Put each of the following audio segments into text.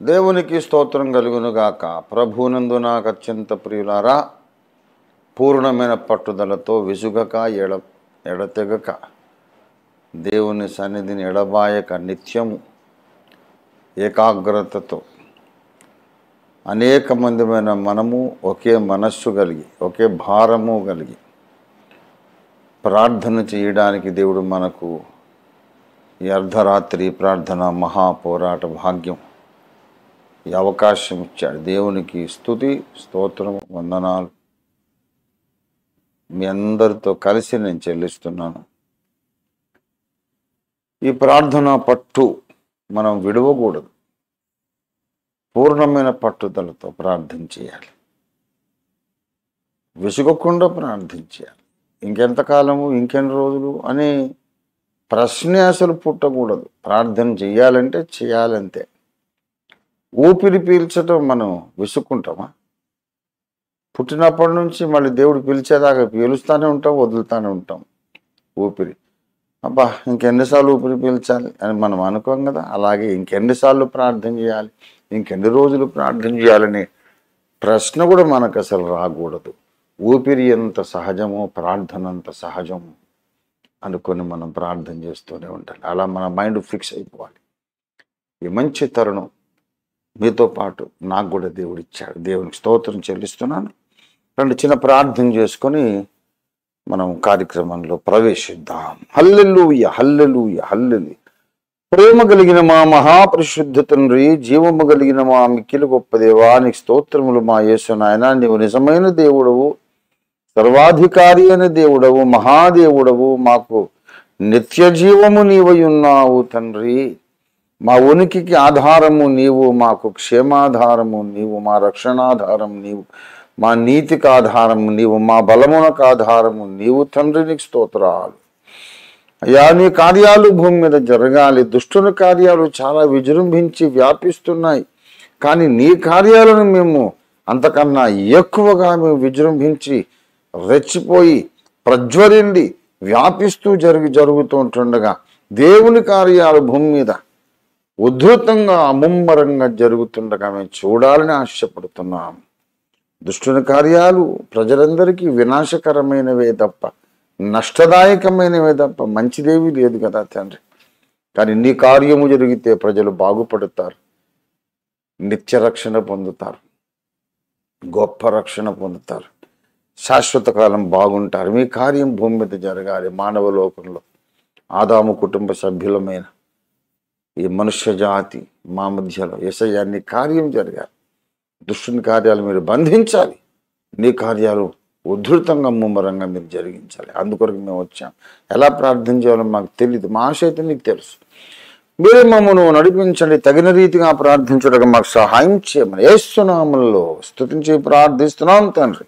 దేవునికి స్తోత్రం కలుగునుగాక. ప్రభునందు నాకు అత్యంత ప్రియులారా పూర్ణమైన పట్టుదలతో విసుగక ఎడ ఎడతెగక దేవుని సన్నిధిని ఎడబాయక నిత్యము ఏకాగ్రతతో అనేక మందిమైన మనము ఒకే మనస్సు కలిగి ఒకే భారము కలిగి ప్రార్థన చేయడానికి దేవుడు మనకు ఈ అర్ధరాత్రి ప్రార్థన మహాపోరాట భాగ్యం. ఈ అవకాశం ఇచ్చాడు. దేవునికి స్థుతి స్తోత్రం వందనాలు. మీ అందరితో కలిసి నేను చెల్లిస్తున్నాను. ఈ ప్రార్థన పట్టు మనం విడవకూడదు. పూర్ణమైన పట్టుదలతో ప్రార్థన చేయాలి. విసుగకుండా ప్రార్థన చేయాలి. ఇంకెంతకాలము ఇంకెన్ని రోజులు అని ప్రశ్న అసలు పుట్టకూడదు. ప్రార్థన చేయాలంటే చేయాలంతే ఊపిరి పీల్చడం మనం విసుక్కుంటామా? పుట్టినప్పటి నుంచి మళ్ళీ దేవుడు పిలిచేదాకా పీలుస్తూనే ఉంటాం వదులుతూనే ఉంటాం ఊపిరి. అబ్బా ఇంకెన్నిసార్లు ఊపిరి పీల్చాలి అని మనం అనుకోం కదా? అలాగే ఇంకెన్నిసార్లు ప్రార్థన చేయాలి ఇంకెన్ని రోజులు ప్రార్థన చేయాలని ప్రశ్న కూడా మనకు అసలు రాకూడదు. ఊపిరి ఎంత సహజమో ప్రార్థన అంత సహజము. అనుకొని మనం ప్రార్థన చేస్తూనే ఉండాలి. అలా మన మైండ్ ఫిక్స్ అయిపోవాలి. ఈ మంచి తరుణం మీతో పాటు నాకు కూడా దేవుడు ఇచ్చాడు. దేవునికి స్తోత్రం చెల్లిస్తున్నాను. రెండు చిన్న ప్రార్థన చేసుకొని మనం కార్యక్రమంలో ప్రవేశిద్దాం. హల్లెలూయ హల్లెలూయ హల్లెలు ప్రేమ కలిగిన మా మహాపరిశుద్ధ తండ్రి జీవము కలిగిన మా మిక్కిలు గొప్ప దేవానికి స్తోత్రములు మా యేసు నాయన. నీవు నిజమైన దేవుడవు. సర్వాధికారి అని దేవుడవు మహాదేవుడవు మాకు నిత్య జీవము నీవయున్నావు తండ్రి. మా ఉనికికి ఆధారము నీవు మాకు క్షేమాధారము నీవు మా రక్షణాధారం నీవు మా నీతికి ఆధారము నీవు మా బలమునకు ఆధారము నీవు తండ్రినికి స్తోత్రాలు. అయ్యా నీ కార్యాలు భూమి మీద జరగాలి. దుష్టుల కార్యాలు చాలా విజృంభించి వ్యాపిస్తున్నాయి. కానీ నీ కార్యాలను మేము అంతకన్నా ఎక్కువగా మేము విజృంభించి రెచ్చిపోయి ప్రజ్వరిండి వ్యాపిస్తూ జరిగి జరుగుతుంటుండగా దేవుని కార్యాలు భూమి మీద ఉద్ధృతంగా అముమ్మరంగా జరుగుతుండగా మేము చూడాలని ఆశపడుతున్నాం. దుష్టుని కార్యాలు ప్రజలందరికీ వినాశకరమైనవే తప్ప నష్టదాయకమైనవే తప్ప మంచిదేవి లేదు కదా తండ్రి. కానీ నీ కార్యము జరిగితే ప్రజలు బాగుపడతారు నిత్య రక్షణ పొందుతారు గొప్ప రక్షణ పొందుతారు. శాశ్వత కాలం బాగుంటారు. మీ కార్యం భూమి మీద జరగాలి. మానవ లోకంలో ఆదాము కుటుంబ సభ్యులమైన ఈ మనుష్య జాతి మా మధ్యలో ఎసయాన్ని కార్యం జరగాలి. దుష్టుని కార్యాలు మీరు బంధించాలి. నీ కార్యాలు ఉధృతంగా ముమ్మరంగా మీరు జరిగించాలి. అందుకొరకు మేము వచ్చాం. ఎలా ప్రార్థన చేయాలో మాకు తెలియదు మా ఆశ అయితే నీకు తెలుసు. మీరే మమ్మను నడిపించండి. తగిన రీతిగా ప్రార్థించడానికి మాకు సహాయం చేయమని ఏస్తున్నాములో స్థుతించి ప్రార్థిస్తున్నాం తండ్రి.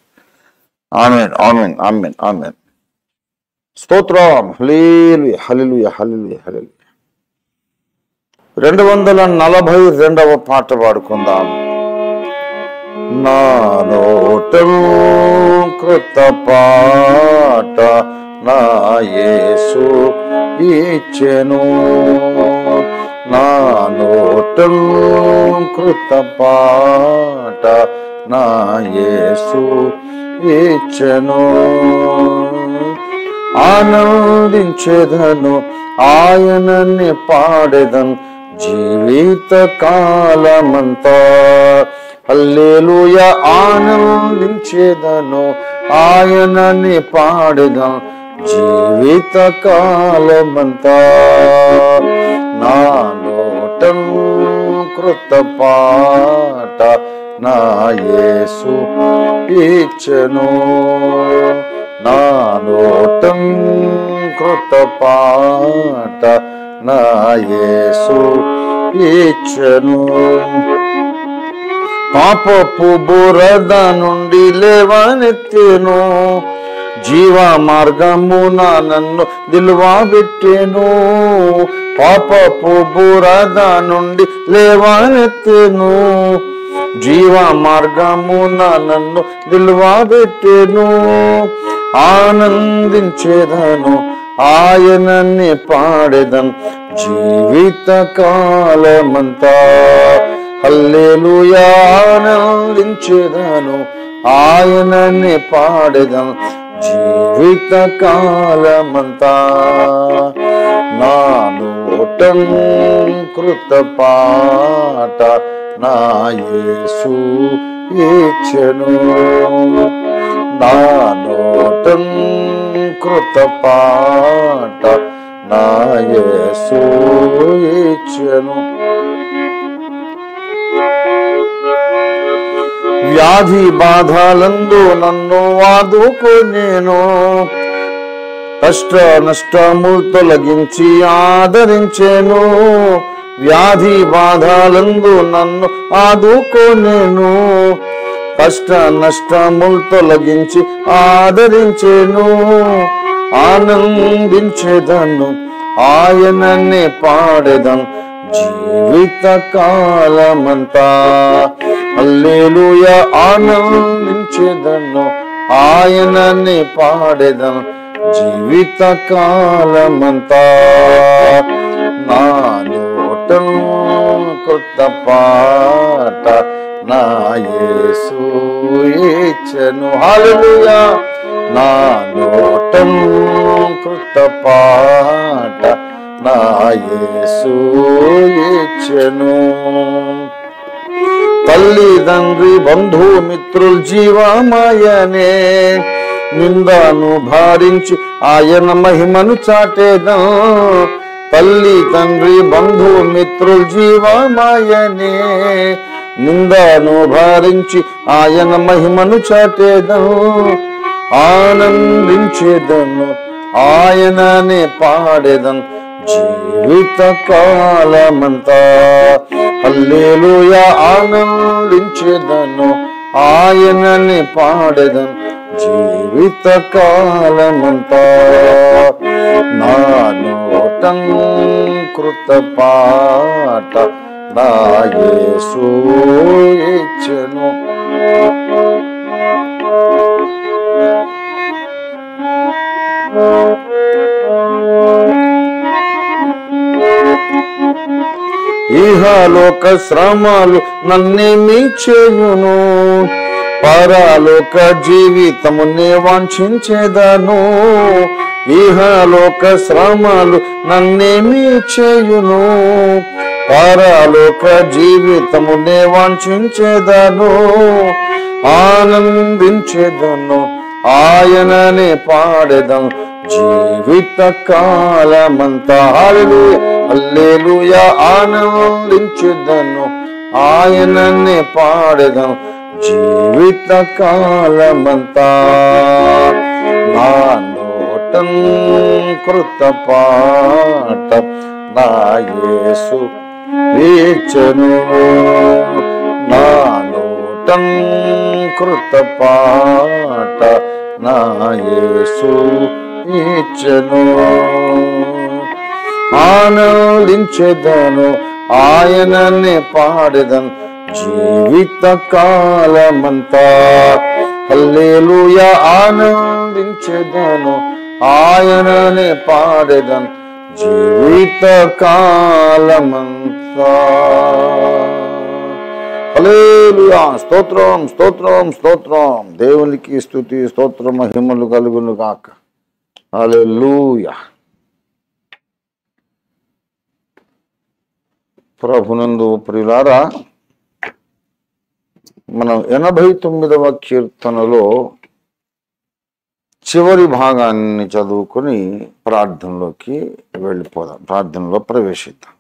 ఆమెన్ ఆమెన్ ఆమెన్ ఆమెన్ స్తోత్రం. హలీలు హలిలు హలిలు హలిలు రెండు వందల నలభై రెండవ పాట పాడుకుందాం. నా కృత పాట నాయసు ఇచ్చెను. నా నోటం కృత పాట నా యేసు ఇచ్చెను. ఆనందించేదను ఆయనని పాడెదన్ జీవిత కాలమంతా. అల్లేలుయ ఆనందించేదను ఆయనని పాడెదన్ జీవిత కాలమంతా. నా నోటం కృత పాట నా యేసు ఇచ్చను. నా నోటం కృత పాట నా యేసు ఇచ్చను. పాపపు బురద నుండి లేవనెత్తెను జీవ మార్గమున నన్ను నిలువబెట్టెను పాపపు బురద నుండి లేవనెత్తెను జీవ మార్గమున నన్ను నిలువబెట్టెను ఆనందించేదను ఆయనని పాడెదం జీవిత కాలమంతా. జీవిత ఆనందించేదను ఆయనని పాడెదం జీవిత కాలమంతా. నా నోటం కృత పాట నాయసు యేసు నానోటం కృత పాట నాయసు వ్యాధి బాధలందు నన్ను ఆదుకొనేను కష్ట నష్టము తొలగించి ఆదరించేను. వ్యాధి బాధలందు నన్ను ఆదుకోనేను కష్ట నష్టములు తొలగించి ఆదరించేను ఆనందించేదను ఆయననే పాడేదం జీవిత కాలమంతా. అల్లేలుయ ఆనందించేదను ఆయననే పాడేదను జీవిత కాలమంతా. నా కొత్త పాట నా యేసు ఇచ్చెను. హల్లెలూయా! నా నోటం కృత పాట నా యేసు ఇచ్చెను. బంధు బంధుమిత్రులు జీవమయనే నిందను భారించి ఆయన మహిమను చాటేదా? తల్లి తండ్రి బంధు మిత్రులు జీవమాయనే. నిందను భారించి ఆయన మహిమను చాటేదను ఆనందించేదను ఆయననే పాడేదం జీవిత కాలమంతా అల్లేలుయా ఆనందించేదను ఆయనని పాడేదం జీవిత కాలమంతా నా నోటం కృత పాట నా ఇచ్చెను ఇహలోక శ్రమలు నన్నేమి చేయును? పరలోక జీవితమునే వాంఛించేదను? ఇహలోక శ్రమలు నన్నేమి చేయును? పరలోక జీవితమునే వాంఛించేదను ఆనందించేదను ఆయననే పాడేదం జీవిత కాలమంతా హల్లెలూయా ఆనందించేదను ఆయననే పాడేదం జీవిత కాలమంతా నా కృత పాట నాయసు వీచను నా నోటం కృత పాట నా యేసు ఇచ్చను ఆయననే పాడెదను జీవిత కాలమంతా. హల్లెలూయ ఆనందించెదను ఆయననే పాడేదను జీవిత కాలమంతా స్తోత్రం స్తోత్రం స్తోత్రం. దేవునికి స్థుతి స్తోత్ర మహిమలు కలుగును కాక హల్లెలూయా. ప్రభునందు ప్రియులారా మనం ఎనభై తొమ్మిదవ కీర్తనలో చివరి భాగాన్ని చదువుకొని ప్రార్థనలోకి వెళ్ళిపోదాం. ప్రార్థనలో ప్రవేశిద్దాం.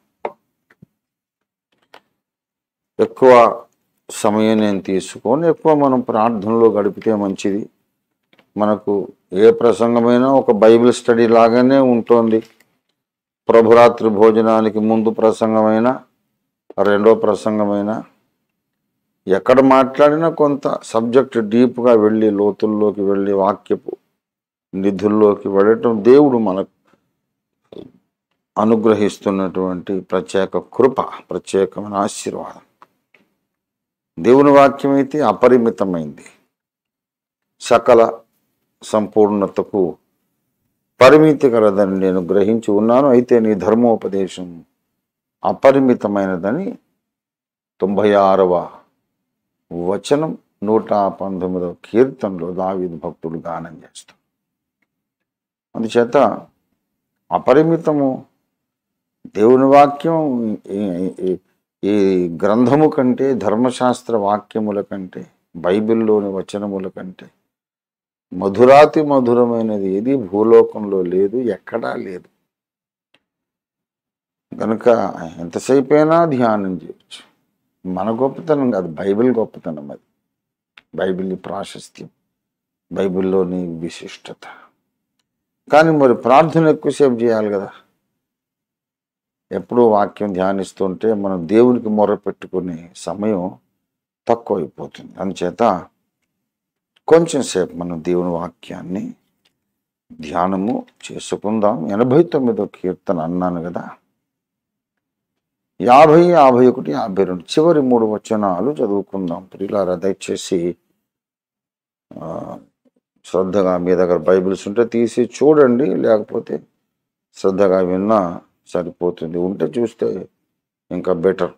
ఎక్కువ సమయం నేను తీసుకొని. ఎక్కువ మనం ప్రార్థనలో గడిపితే మంచిది. మనకు ఏ ప్రసంగమైనా ఒక బైబిల్ స్టడీ లాగానే ఉంటుంది. ప్రభురాత్రి భోజనానికి ముందు ప్రసంగమైన రెండో ప్రసంగమైన ఎక్కడ మాట్లాడినా కొంత సబ్జెక్ట్ డీప్గా వెళ్ళి లోతుల్లోకి వెళ్ళి వాక్యపు నిధుల్లోకి వెళ్ళటం దేవుడు మనకు అనుగ్రహిస్తున్నటువంటి ప్రత్యేక కృప ప్రత్యేకమైన ఆశీర్వాదం. దేవుని వాక్యం అయితే అపరిమితమైంది. సకల సంపూర్ణతకు పరిమితి కలదని నేను గ్రహించి ఉన్నాను. అయితే నీ ధర్మోపదేశం అపరిమితమైనదని తొంభై ఆరవ వచనం నూట పంతొమ్మిదవ కీర్తనలో దావీదు భక్తుడు గానం చేస్తారు. అందుచేత అపరిమితము. దేవుని వాక్యం ఈ- ఈ- గ్రంథము కంటే ధర్మశాస్త్ర వాక్యముల కంటే బైబిల్లోని వచనముల కంటే మధురాతి మధురమైనది ఏది భూలోకంలో లేదు ఎక్కడా లేదు. కనుక ఎంతసేపైనా ధ్యానం చేయొచ్చు. మన గొప్పతనం కాదు బైబిల్ గొప్పతనం అది. బైబిల్ ప్రాశస్త్యం బైబిల్లోని విశిష్టత. కానీ మరి ప్రార్థన ఎక్కువసేపు చేయాలి కదా. ఎప్పుడూ వాక్యం ధ్యానిస్తుంటే మనం దేవునికి మొర పెట్టుకునే సమయం తక్కువైపోతుంది. అందుచేత కొంచెంసేపు మనం దేవుని వాక్యాన్ని ధ్యానము చేసుకుందాం. ఎనభై తొమ్మిదో కీర్తన అన్నాను కదా. యాభై యాభై ఒకటి యాభై రెండు చివరి మూడు వచనాలు చదువుకుందాం. ప్రియులారా దయచేసి ఆ, శ్రద్ధగా మీ దగ్గర బైబిల్స్ ఉంటే తీసి చూడండి లేకపోతే శ్రద్ధగా విన్నా సరిపోతుంది. ఉంటే చూస్తే ఇంకా బెటర్.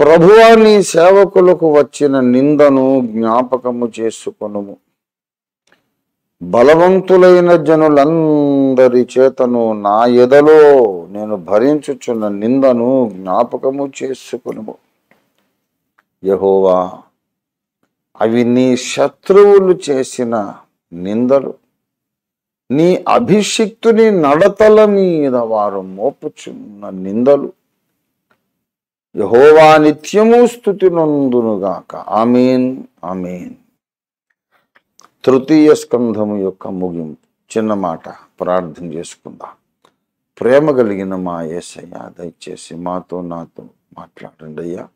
ప్రభువా నీ సేవకులకు వచ్చిన నిందను జ్ఞాపకము చేసుకొనుము. బలవంతులైన జనులందరి చేతను నా ఎదలో నేను భరించుచున్న నిందను జ్ఞాపకము చేసుకును యహోవా అవి నీ శత్రువులు చేసిన నిందలు. నీ అభిషిక్తుని నడతల మీద వారు మోపుచున్న నిందలు. యహోవా నిత్యము స్థుతి నందునుగాక ఆమెన్ ఆమెన్. తృతీయ స్కంధము యొక్క ముగింపు. చిన్న మాట ప్రార్థన చేసుకుందాం. ప్రేమ కలిగిన మా ఏసయ్య దయచేసి మాతో నాతో మాట్లాడండి అయ్యా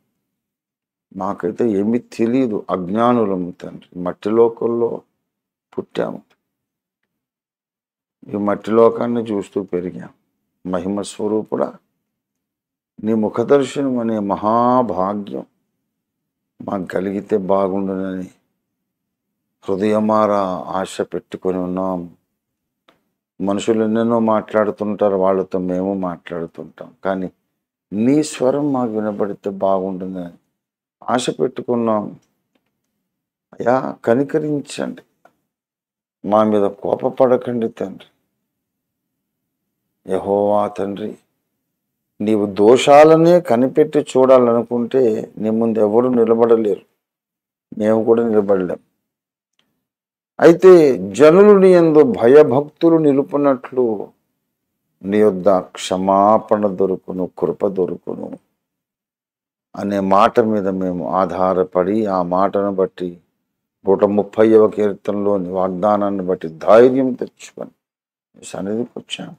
మాకైతే ఏమీ తెలియదు అజ్ఞానులం తండ్రి. మట్టి లోకంలో పుట్టాము. ఈ మట్టి లోకాన్ని చూస్తూ పెరిగాం. మహిమ స్వరూపుడా. నీ ముఖదర్శనం అనే మహాభాగ్యం మాకు కలిగితే బాగుండునని హృదయమారా ఆశ పెట్టుకొని ఉన్నాం. మనుషులు ఎన్నెన్నో మాట్లాడుతుంటారు. వాళ్ళతో మేము మాట్లాడుతుంటాం. కానీ నీ స్వరం మాకు వినబడితే బాగుంటుందని ఆశ పెట్టుకున్నాం. అయ్యా కనికరించండి. మా మీద కోపపడకండి తండ్రి. యహోవా తండ్రి నీవు దోషాలనే కనిపెట్టి చూడాలనుకుంటే నీ ముందు ఎవరు నిలబడలేరు. మేము కూడా నిలబడలేం. అయితే జనులు నీ యందు భయభక్తులు నిలుపునట్లు నీ యొద్ద క్షమాపణ దొరుకును కృప దొరుకును. అనే మాట మీద మేము ఆధారపడి ఆ మాటను బట్టి నూట ముప్పైవ కీర్తనలోని వాగ్దానాన్ని బట్టి ధైర్యం తెచ్చుకొని సన్నిధికి వచ్చాము.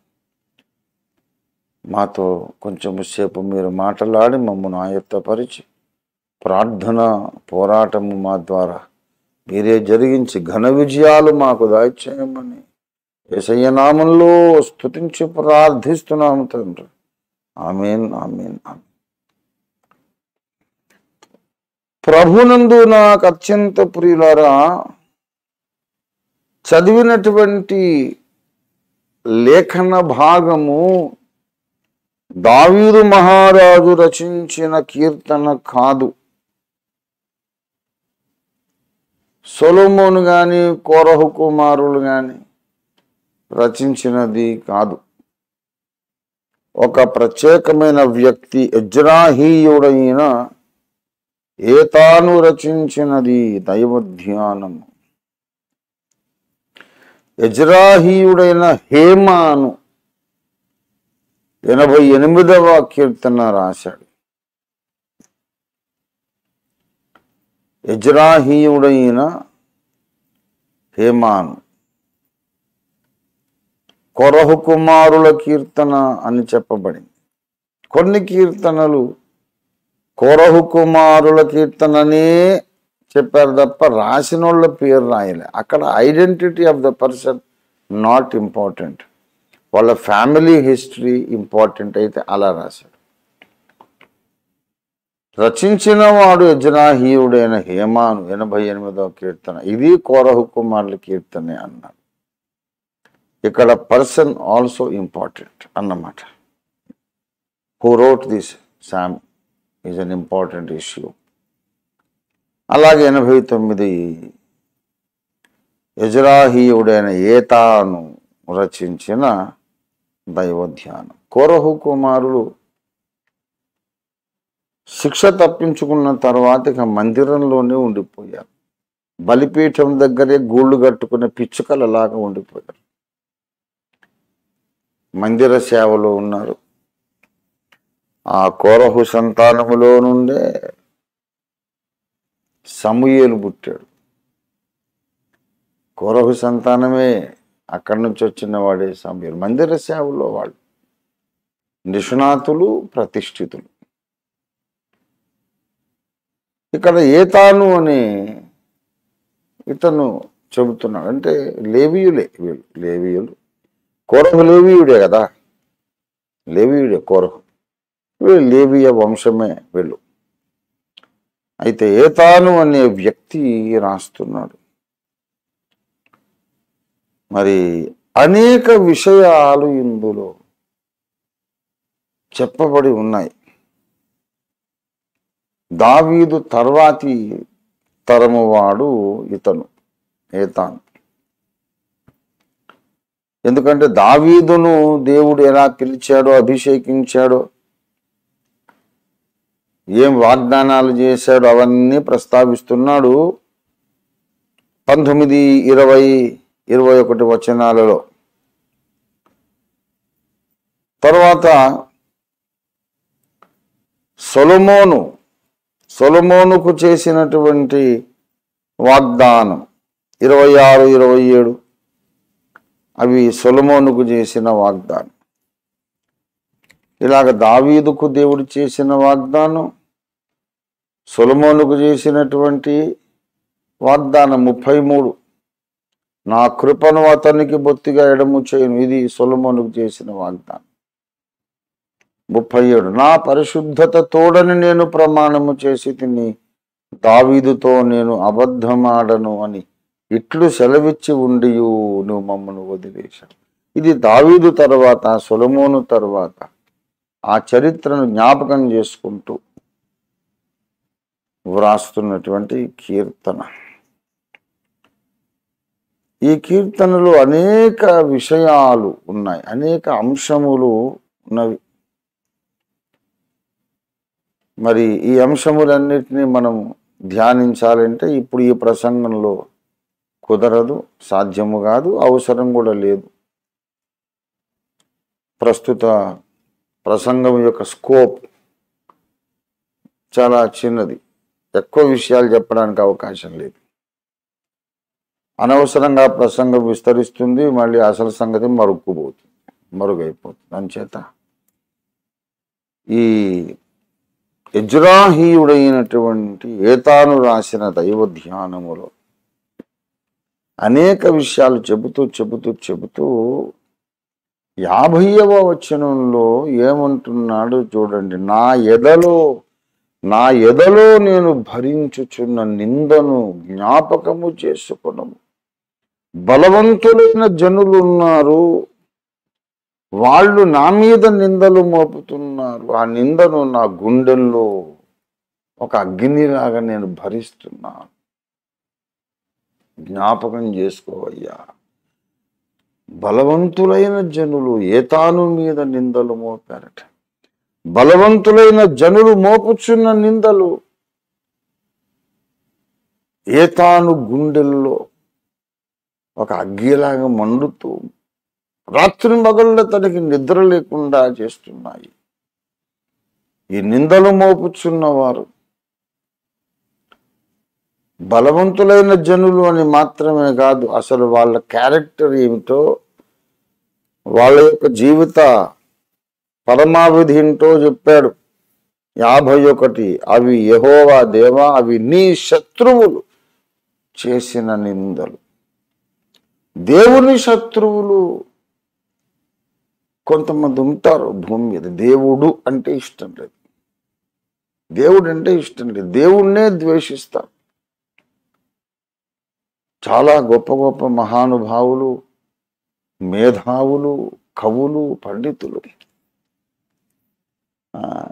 మాతో కొంచెం సేపు మీరు మాట్లాడి మమ్మల్ని ఆయత్తపరిచి ప్రార్థన పోరాటము మా ద్వారా మీరే జరిగించి ఘన విజయాలు మాకు దాయిచేయమని ఏసయ్య నామంలో స్తుతించి ప్రార్థిస్తున్నాము తండ్రి. Amen amen amen. ప్రభునందు నాకు అత్యంత ప్రియులారా చదివినటువంటి లేఖన భాగము దావీదు మహారాజు రచించిన కీర్తన కాదు. సొలోమోను గాని కోరహు కుమారులు కానీ రచించినది కాదు. ఒక ప్రత్యేకమైన వ్యక్తి యజ్రాహీయుడైన ఏతాను రచించినది దైవ యజ్రాహీయుడైన హేమాను ఎనభై ఎనిమిదవ కీర్తన రాశాడు. యజ్రాహీయుడైన హేమాను కొరహు కుమారుల కీర్తన అని చెప్పబడింది. కొన్ని కీర్తనలు కోరహు కుమారుల కీర్తననే చెప్పారు తప్ప రాసినోళ్ళ పేరు రాయలే. అక్కడ identity of the person not important. వాళ్ళ ఫ్యామిలీ హిస్టరీ ఇంపార్టెంట్ అయితే అలా రాశాడు. రచించిన వాడు యజ్రాహీయుడైన హేమాను ఎనభై ఎనిమిదవ కీర్తన. ఇది కోరహు కుమారుల కీర్తనే అన్నాడు. ఇక్కడ పర్సన్ ఆల్సో ఇంపార్టెంట్ అన్నమాట. Who wrote this psalm is an important issue అలాగే ఎనభై తొమ్మిది యజరాహీయుడైన ఏతాను రచించిన దైవధ్యానం కోరహు కుమారుడు శిక్ష తప్పించుకున్న తర్వాత ఇక మందిరంలోనే ఉండిపోయారు. బలిపీఠం దగ్గరే గూళ్ళు కట్టుకునే పిచ్చుకలలాగా ఉండిపోయారు. మందిర సేవలో ఉన్నారు. ఆ కోరహు సంతానములో నుండే సమూయేలు పుట్టాడు. కోరహు సంతానమే అక్కడి నుంచి వచ్చిన వాడే సమూయేలు. మందిర సేవలో వాళ్ళు. నిష్ణాతులు ప్రతిష్ఠితులు. ఇక్కడ ఏతాను అని ఇతను చెబుతున్నాడు. అంటే లేవీయులే వీళ్ళు. లేవీయులు. కోరహు లేవీయుడే కదా. లేవీయుడే కోరహు. వీళ్ళు లేబియ వంశమే వీళ్ళు. అయితే ఏతాను అనే వ్యక్తి రాస్తున్నాడు. మరి అనేక విషయాలు ఇందులో చెప్పబడి ఉన్నాయి. దావీదు తర్వాతి తరము వాడు ఇతను ఏతాను. ఎందుకంటే దావీదును దేవుడు ఎలా పిలిచాడో అభిషేకించాడో ఏం వాగ్దానాలు చేశాడు అవన్నీ ప్రస్తావిస్తున్నాడు పంతొమ్మిది ఇరవై ఇరవై ఒకటి వచనాలలో. తర్వాత సొలమోను సొలమోనుకు చేసినటువంటి వాగ్దానం ఇరవై ఆరు ఇరవై ఏడు అవి సొలమోనుకు చేసిన వాగ్దానం. ఇలాగ దావీదుకు దేవుడు చేసిన వాగ్దానం సులమోనుకు చేసినటువంటి వాగ్దానం ముప్పై మూడు. నా కృపను అతనికి బొత్తిగా ఎడము చేయను. ఇది సులమోనుకు చేసిన వాగ్దానం. ముప్పై ఏడు. నా పరిశుద్ధత తోడని నేను ప్రమాణము చేసి తిని దావీదుతో నేను అబద్ధమాడను అని ఇట్లు సెలవిచ్చి ఉండియు నువ్వు మమ్మను వదిలేశాను. ఇది దావీదు తర్వాత సొలమోను తర్వాత. ఆ చరిత్రను జ్ఞాపకం చేసుకుంటూ వ్రాస్తున్నటువంటి కీర్తన. ఈ కీర్తనలో అనేక విషయాలు ఉన్నాయి అనేక అంశములు ఉన్నవి. మరి ఈ అంశములన్నిటినీ మనం ధ్యానించాలంటే ఇప్పుడు ఈ ప్రసంగంలో కుదరదు సాధ్యము కాదు అవసరం కూడా లేదు. ప్రస్తుత ప్రసంగం యొక్క స్కోప్ చాలా చిన్నది. ఎక్కువ విషయాలు చెప్పడానికి అవకాశం లేదు. అనవసరంగా ప్రసంగం విస్తరిస్తుంది మళ్ళీ అసలు సంగతి మరుక్కుపోతుంది మరుగైపోతుంది. అంచేత ఈ యజ్రాహీయుడైనటువంటి ఏతాను రాసిన దైవ ధ్యానములో అనేక విషయాలు చెబుతూ చెబుతూ చెబుతూ యాభైవ వచనంలో ఏమంటున్నాడు చూడండి నా ఎదలో నా ఎదలో నేను భరించుచున్న నిందను జ్ఞాపకము చేసుకునము. బలవంతులైన జనులు ఉన్నారు వాళ్ళు నా మీద నిందలు మోపుతున్నారు ఆ నిందను నా గుండెల్లో ఒక అగ్నిలాగా నేను భరిస్తున్నాను. జ్ఞాపకం చేసుకోవయ్యా. బలవంతులైన జనులు ఏతాను మీద నిందలు మోపారట. బలవంతులైన జనులు మోపుచున్న నిందలు ఏతాను గుండెల్లో ఒక అగ్గిలాగా మండుతూ రాత్రి మగళ్ళ తనకి నిద్ర లేకుండా చేస్తున్నాయి. ఈ నిందలు మోపుచున్నవారు బలవంతులైన జనులు అని మాత్రమే కాదు అసలు వాళ్ళ క్యారెక్టర్ ఏమిటో వాళ్ళ యొక్క జీవిత పరమావిధి ఏంటో చెప్పాడు. యాభై ఒకటి అవి యహోవా దేవా అవి నీ శత్రువులు చేసిన నిందలు. దేవుని శత్రువులు కొంతమంది ఉంటారు భూమి మీద. దేవుడు అంటే ఇష్టం లేదు. దేవుడు అంటే ఇష్టం లేదు. దేవుణ్ణే ద్వేషిస్తారు. చాలా గొప్ప గొప్ప మహానుభావులు మేధావులు కవులు పండితులు.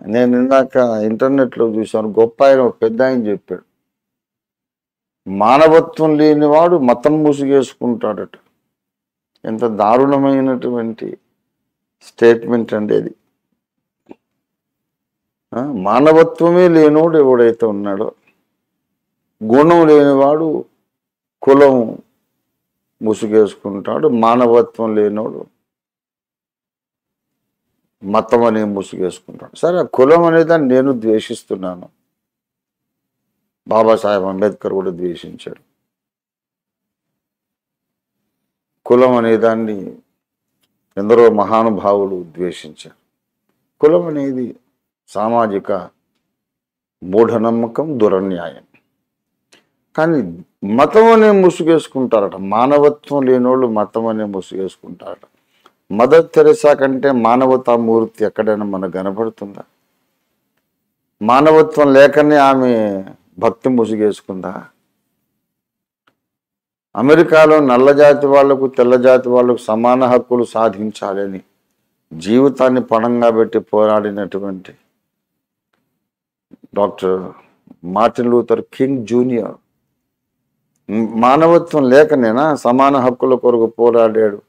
నేను ఇందాక ఇంటర్నెట్లో చూశాను గొప్ప ఆయన ఒక పెద్ద ఆయన చెప్పాడు. మానవత్వం లేనివాడు మతం ముసుగేసుకుంటాడట. ఎంత దారుణమైనటువంటి స్టేట్మెంట్ అండి అది. మానవత్వమే లేనోడు ఎవడైతే ఉన్నాడో గుణం లేనివాడు కులం ముసుగేసుకుంటాడు మానవత్వం లేనోడు మతం అనే ముసుగేసుకుంటాడు. సరే ఆ కులం అనేదాన్ని నేను ద్వేషిస్తున్నాను. బాబాసాహెబ్ అంబేద్కర్ కూడా ద్వేషించాడు. కులం అనేదాన్ని ఎందరో మహానుభావులు ద్వేషించారు. కులం అనేది సామాజిక మూఢనమ్మకం దురన్యాయం. కానీ మతం అనే ముసుగేసుకుంటారట. మానవత్వం లేనోళ్ళు మతం అనే ముసుగేసుకుంటారట. మదర్ తెరసా కంటే మానవతా మూర్తి ఎక్కడైనా మనకు కనపడుతుందా? మానవత్వం లేకనే ఆమె భక్తి ముసుగేసుకుందా? అమెరికాలో నల్ల జాతి వాళ్ళకు తెల్ల జాతి వాళ్ళకు సమాన హక్కులు సాధించాలని జీవితాన్ని పణంగా పెట్టి పోరాడినటువంటి doctor Martin Luther King junior మానవత్వం లేకనేనా? సమాన హక్కుల కొరకు పోరాడాడు.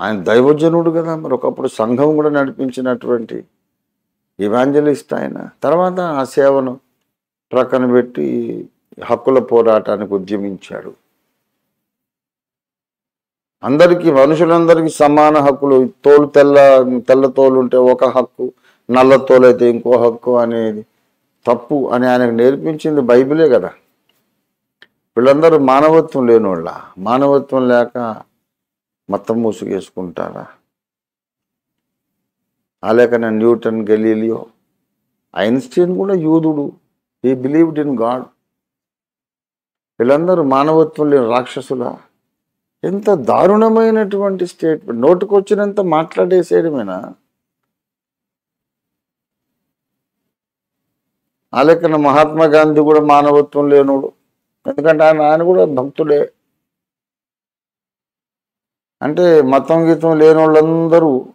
ఆయన దైవజనుడు కదా మరి. ఒకప్పుడు సంఘం కూడా నడిపించినటువంటి ఇవాంజలిస్ట్ ఆయన. తర్వాత ఆ సేవను ప్రక్కన పెట్టి హక్కుల పోరాటానికి ఉద్యమించాడు. అందరికీ మనుషులందరికీ సమాన హక్కులు. తోలు తెల్ల తెల్ల తోలు ఉంటే ఒక హక్కు నల్ల తోలు అయితే ఇంకో హక్కు అనేది తప్పు అని ఆయనకు నేర్పించింది బైబిలే కదా. వీళ్ళందరూ మానవత్వం లేనివాళ్ళ మానవత్వం లేక మతం మూసుగేసుకుంటారా? ఆ న్యూటన్ గెలీలియో ఐన్స్టీన్ కూడా యూదుడు. ఈ బిలీవ్డ్ ఇన్ గాడ్ వీళ్ళందరూ మానవత్వం లేని రాక్షసులా? ఎంత దారుణమైనటువంటి స్టేట్మెంట్ నోటుకొచ్చినంత మాట్లాడేసేయడమేనా? ఆ లెక్కన మహాత్మా గాంధీ కూడా మానవత్వం లేనోడు. ఎందుకంటే ఆయన ఆయన కూడా భక్తుడే. అంటే మతం గీతం లేని వాళ్ళందరూ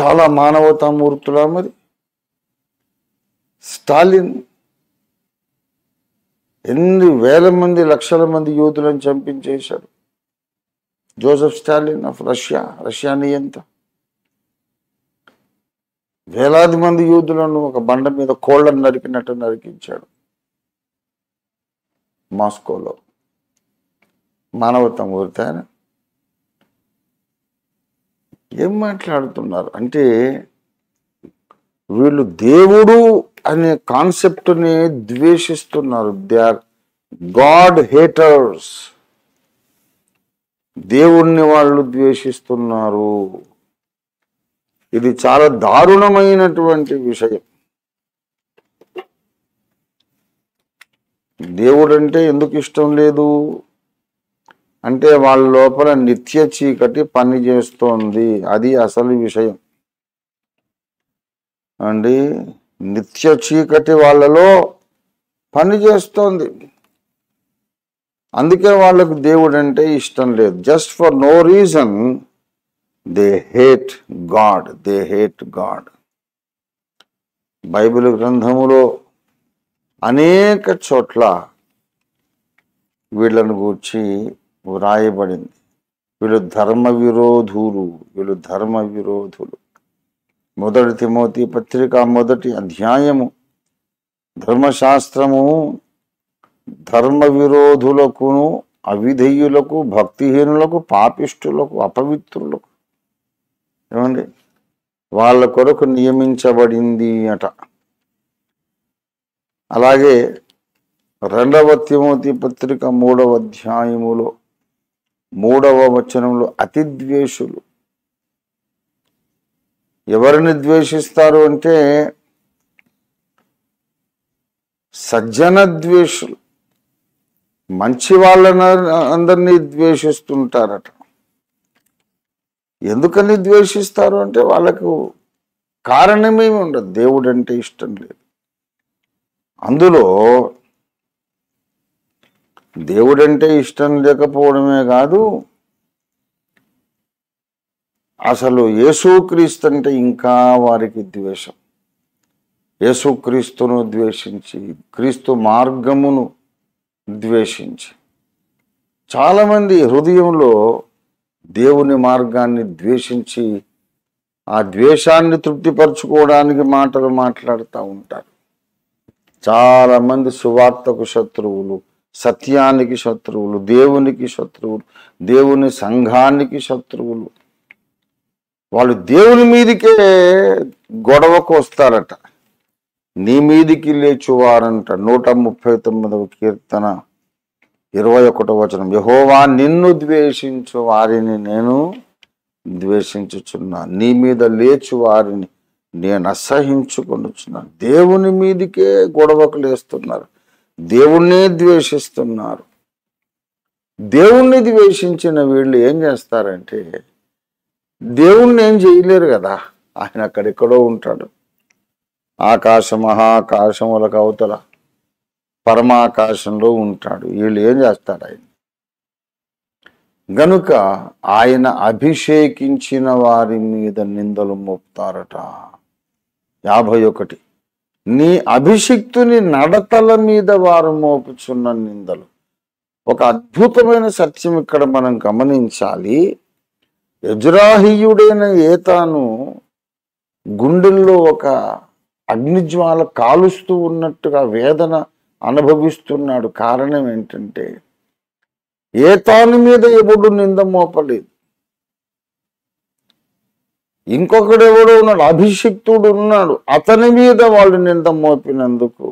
చాలా మానవతామూర్తులా మరి. స్టాలిన్ ఎన్ని వేల మంది లక్షల మంది యూదులను చంపించేశాడు. Joseph Stalin of Russia Russia నియంత. వేలాది మంది యూదులను ఒక బండ మీద కోళ్ళను నరికినట్టు నరికించాడు మాస్కోలో. మానవత్వం కోరితే ఆయన ఏం మాట్లాడుతున్నారు? అంటే వీళ్ళు దేవుడు అనే కాన్సెప్ట్ని ద్వేషిస్తున్నారు. They are god haters. దేవుణ్ణి వాళ్ళు ద్వేషిస్తున్నారు. ఇది చాలా దారుణమైనటువంటి విషయం. దేవుడు అంటే ఎందుకు ఇష్టం లేదు? అంటే వాళ్ళ లోపల నిత్య చీకటి పని చేస్తోంది. అది అసలు విషయం. అండి నిత్య చీకటి వాళ్ళలో పని చేస్తోంది. అందుకే వాళ్ళకు దేవుడు అంటే ఇష్టం లేదు. Just for no reason they hate god they hate god Bible గ్రంథములో అనేక చోట్ల వీళ్ళను గూర్చి వ్రాయబడింది. వీళ్ళు ధర్మ విరోధులు. వీళ్ళు ధర్మ విరోధులు. మొదటి తిమోతి పత్రిక మొదటి అధ్యాయము. ధర్మశాస్త్రము ధర్మ విరోధులకును అవిధేయులకు భక్తిహీనులకు పాపిష్టులకు అపవిత్రులకు ఏమండి? వాళ్ళ కొరకు నియమించబడింది అట. అలాగే రెండవ తిమోతి పత్రిక మూడవ అధ్యాయములో మూడవ వచనంలో అతి ద్వేషులు. ఎవరిని ద్వేషిస్తారు అంటే సజ్జన ద్వేషులు. మంచి వాళ్ళని అందరినీ ద్వేషిస్తుంటారట. ఎందుకని ద్వేషిస్తారు అంటే వాళ్ళకు కారణమేమి ఉండదు. దేవుడు అంటే ఇష్టం లేదు. అందులో దేవుడంటే ఇష్టం లేకపోవడమే కాదు అసలు యేసుక్రీస్తు అంటే ఇంకా వారికి ద్వేషం. యేసుక్రీస్తును ద్వేషించి క్రీస్తు మార్గమును ద్వేషించి. చాలామంది హృదయంలో దేవుని మార్గాన్ని ద్వేషించి ఆ ద్వేషాన్ని తృప్తిపరచుకోవడానికి మాటలు మాట్లాడుతూ ఉంటారు. చాలామంది సువార్తకు శత్రువులు సత్యానికి శత్రువులు దేవునికి శత్రువులు దేవుని సంఘానికి శత్రువులు. వాళ్ళు దేవుని మీదికే గొడవకు వస్తారట. నీ మీదికి లేచువారంట. నూట ముప్పై తొమ్మిదవ కీర్తన. ఇరవై ఒకటో వచనం. యహోవా నిన్ను ద్వేషించు వారిని నేను ద్వేషించుచున్నా. నీ మీద లేచు వారిని నేను అసహించుకొనుచున్నాను. దేవుని మీదికే గొడవకు లేస్తున్నారు. దేవుణ్ణే ద్వేషిస్తున్నారు. దేవుణ్ణి ద్వేషించిన వీళ్ళు ఏం చేస్తారంటే దేవుణ్ణి ఏం చేయలేరు కదా. ఆయన అక్కడెక్కడో ఉంటాడు. ఆకాశ మహాకాశములకు అవతల పరమాకాశంలో ఉంటాడు. వీళ్ళు ఏం చేస్తారు ఆయన? గనుక ఆయన అభిషేకించిన వారి మీద నిందలు మోపుతారట. యాభై ఒకటి. నీ అభిషిక్తుని నడతల మీద వారు మోపుచున్న నిందలు. ఒక అద్భుతమైన సత్యం ఇక్కడ మనం గమనించాలి. యజురాహీయుడైన ఏతాను గుండెల్లో ఒక అగ్నిజ్వాల కాలుస్తూ ఉన్నట్టుగా వేదన అనుభవిస్తున్నాడు కారణం ఏంటంటే ఏ తాను మీద ఎవడు నింద మోపలేదు. ఇంకొకడు ఎవడో ఉన్నాడు అభిషిక్తుడు ఉన్నాడు అతని మీద వాళ్ళు నింద మోపినందుకు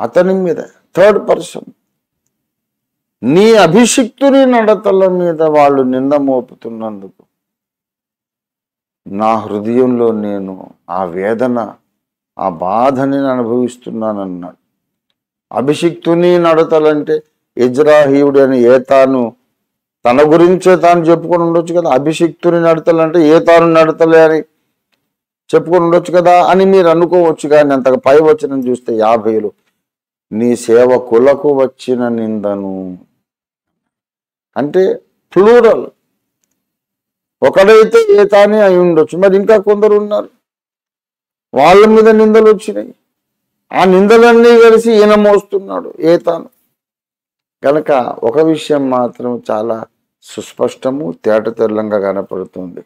అతని మీద థర్డ్ పర్సన్ నీ అభిషిక్తుని నడతల మీద వాళ్ళు నింద మోపుతున్నందుకు నా హృదయంలో నేను ఆ వేదన ఆ బాధని నేను అనుభవిస్తున్నానన్నాడు. అభిషిక్తుని నడతలంటే ఇజ్రాహీయుడు అని ఏతాను తన గురించే తాను చెప్పుకొని ఉండొచ్చు కదా. అభిషిక్తుని నడతలంటే ఏతాను నడతలే అని చెప్పుకొని ఉండొచ్చు కదా అని మీరు అనుకోవచ్చు కానీ అంతగా పై వచ్చిన చూస్తే యాభైలు నీ సేవకులకు వచ్చిన నిందను. అంటే ప్లూరల్. ఒకడైతే ఏతానే అయి ఉండొచ్చు. మరి ఇంకా కొందరు ఉన్నారు. వాళ్ళ మీద నిందలు వచ్చినాయి. ఆ నిందలన్నీ కలిసి ఈయన మోస్తున్నాడు ఏతాను. కనుక ఒక విషయం మాత్రం చాలా సుస్పష్టము తేట తెల్లంగా కనపడుతుంది.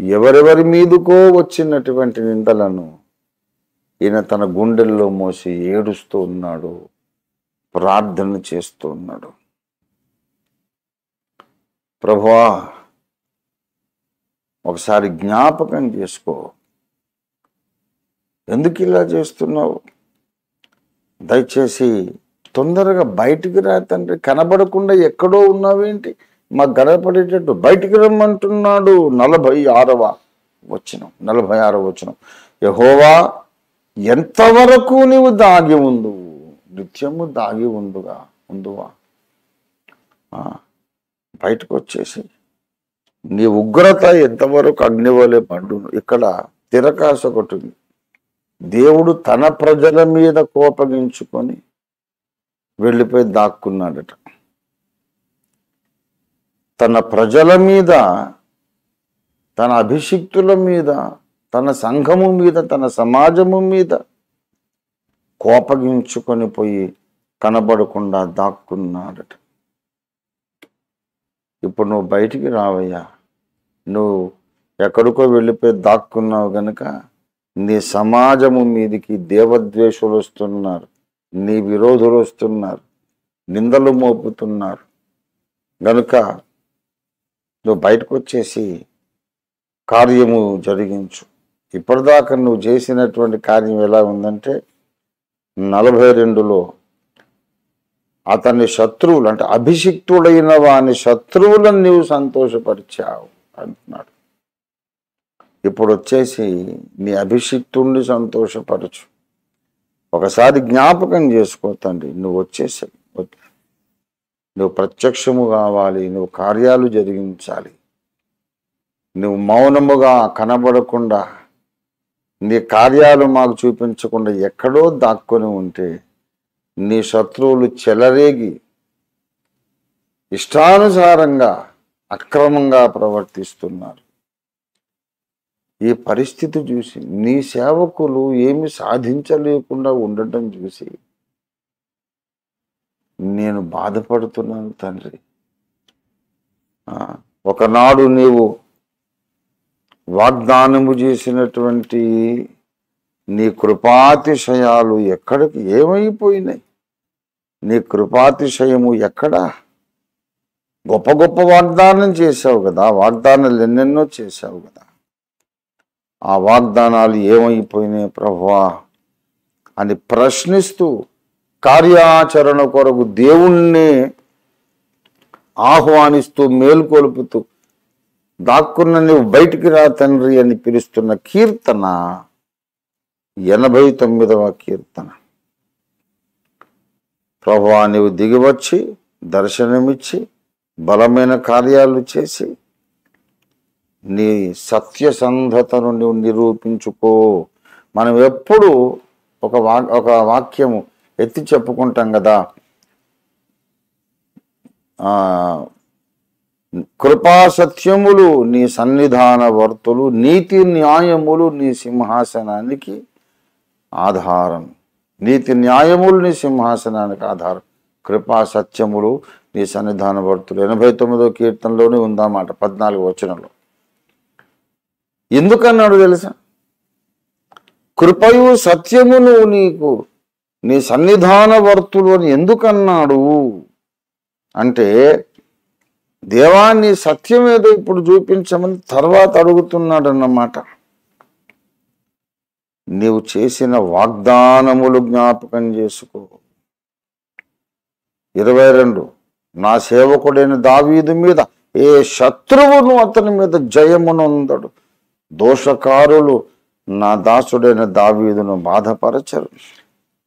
ఎవరెవరి మీదకో వచ్చినటువంటి నిందలను ఈయన తన గుండెల్లో మోసి ఏడుస్తూ ఉన్నాడు ప్రార్థన చేస్తూ ఉన్నాడు. ప్రభువా ఒకసారి జ్ఞాపకం చేసుకో. ఎందుకు ఇలా చేస్తున్నావు? దయచేసి తొందరగా బయటికి రా తండ్రి. కనబడకుండా ఎక్కడో ఉన్నావేంటి? మాకు గడపడేటట్టు బయటికి రమ్మంటున్నాడు. నలభై ఆరవ వచనం నలభై ఆరవ వచనం. యహోవా ఎంతవరకు నీవు దాగి ఉండు? నిత్యము దాగి ఉండుగా ఉందువా బయటకు వచ్చేసి నీ ఉగ్రత ఎంతవరకు అగ్నివలే పండును? ఇక్కడ తిరకాసు ఒకటి ఉంది దేవుడు తన ప్రజల మీద కోపగించుకొని వెళ్ళిపోయి దాక్కున్నాడట. తన ప్రజల మీద తన అభిషిక్తుల మీద తన సంఘము మీద తన సమాజము మీద కోపగించుకొని పోయి కనబడకుండా దాక్కున్నాడట. ఇప్పుడు నువ్వు బయటికి రావయ్యా. నువ్వు ఎక్కడికో వెళ్ళిపోయి దాక్కున్నావు గనుక నీ సమాజము మీదికి దేవద్వేషులు వస్తున్నారు నీ విరోధులు వస్తున్నారు నిందలు మోపుతున్నారు. గనుక నువ్వు బయటకు వచ్చేసి కార్యము జరిగించు. ఇప్పటిదాకా నువ్వు చేసినటువంటి కార్యం ఎలా ఉందంటే నలభై రెండులో అతని శత్రువులు అంటే అభిషిక్తుడైన వాని శత్రువులను నీవు సంతోషపరిచావు అంటున్నాడు. ఇప్పుడు వచ్చేసి నీ అభిషిక్తుణ్ణి సంతోషపరచు. ఒకసారి జ్ఞాపకం చేసుకో తండ్రి నువ్వు వచ్చేసావు నువ్వు ప్రత్యక్షము కావాలి నువ్వు కార్యాలు జరిగించాలి. నువ్వు మౌనముగా కనబడకుండా నీ కార్యాలు మాకు చూపించకుండా ఎక్కడో దాక్కొని ఉంటే నీ శత్రువులు చెలరేగి ఇష్టానుసారంగా అక్రమంగా ప్రవర్తిస్తున్నారు. ఈ పరిస్థితి చూసి నీ సేవకులు ఏమి సాధించలేకుండా ఉండటం చూసి నేను బాధపడుతున్నాను తండ్రి. ఒకనాడు నీవు వాగ్దానము చేసినటువంటి నీ కృపాతిశయాలు ఎక్కడికి ఏమైపోయినాయి? నీ కృపాతిశయము ఎక్కడా? గొప్ప గొప్ప వాగ్దానం చేశావు కదా వాగ్దానాలు ఎన్నెన్నో చేశావు కదా. ఆ వాగ్దానాలు ఏమైపోయినాయి ప్రభువా? అని ప్రశ్నిస్తూ కార్యాచరణ కొరకు దేవుణ్ణి ఆహ్వానిస్తూ మేల్కొలుపుతూ దాక్కున్న నువ్వు బయటికి రా తండ్రి అని పిలుస్తున్న కీర్తన ఎనభై తొమ్మిదవ కీర్తన. ప్రభా నీవు దిగివచ్చి దర్శనమిచ్చి బలమైన కార్యాలు చేసి నీ సత్యసంధతను నువ్వు నిరూపించుకో. మనం ఎప్పుడు ఒక వా ఒక వాక్యము ఎత్తి చెప్పుకుంటాం కదా. కృపాసత్యములు కృపా సత్యములు నీ సన్నిధాన వర్తులు నీతి న్యాయములు నీ సింహాసనానికి ఆధారం. నీతి న్యాయములు నీ సింహాసనానికి ఆధారం. కృపా సత్యములు నీ సన్నిధాన వర్తులు. ఎనభై తొమ్మిదో కీర్తనలోనే ఉందన్నమాట పద్నాలుగు వచనంలో. ఎందుకన్నాడు తెలుసా? కృపయు సత్యమును నీకు నీ సన్నిధాన వర్తులు అని ఎందుకన్నాడు? అంటే దేవాన్ని సత్యం ఏదో ఇప్పుడు చూపించమని తర్వాత అడుగుతున్నాడు అన్నమాట నీవు చేసిన వాగ్దానములు జ్ఞాపకం చేసుకో. ఇరవై రెండు నా సేవకుడైన దావీదు మీద ఏ శత్రువును అతని మీద జయమునందడు. దోషకారులు నా దాసుడైన దావీదును బాధపరచరు.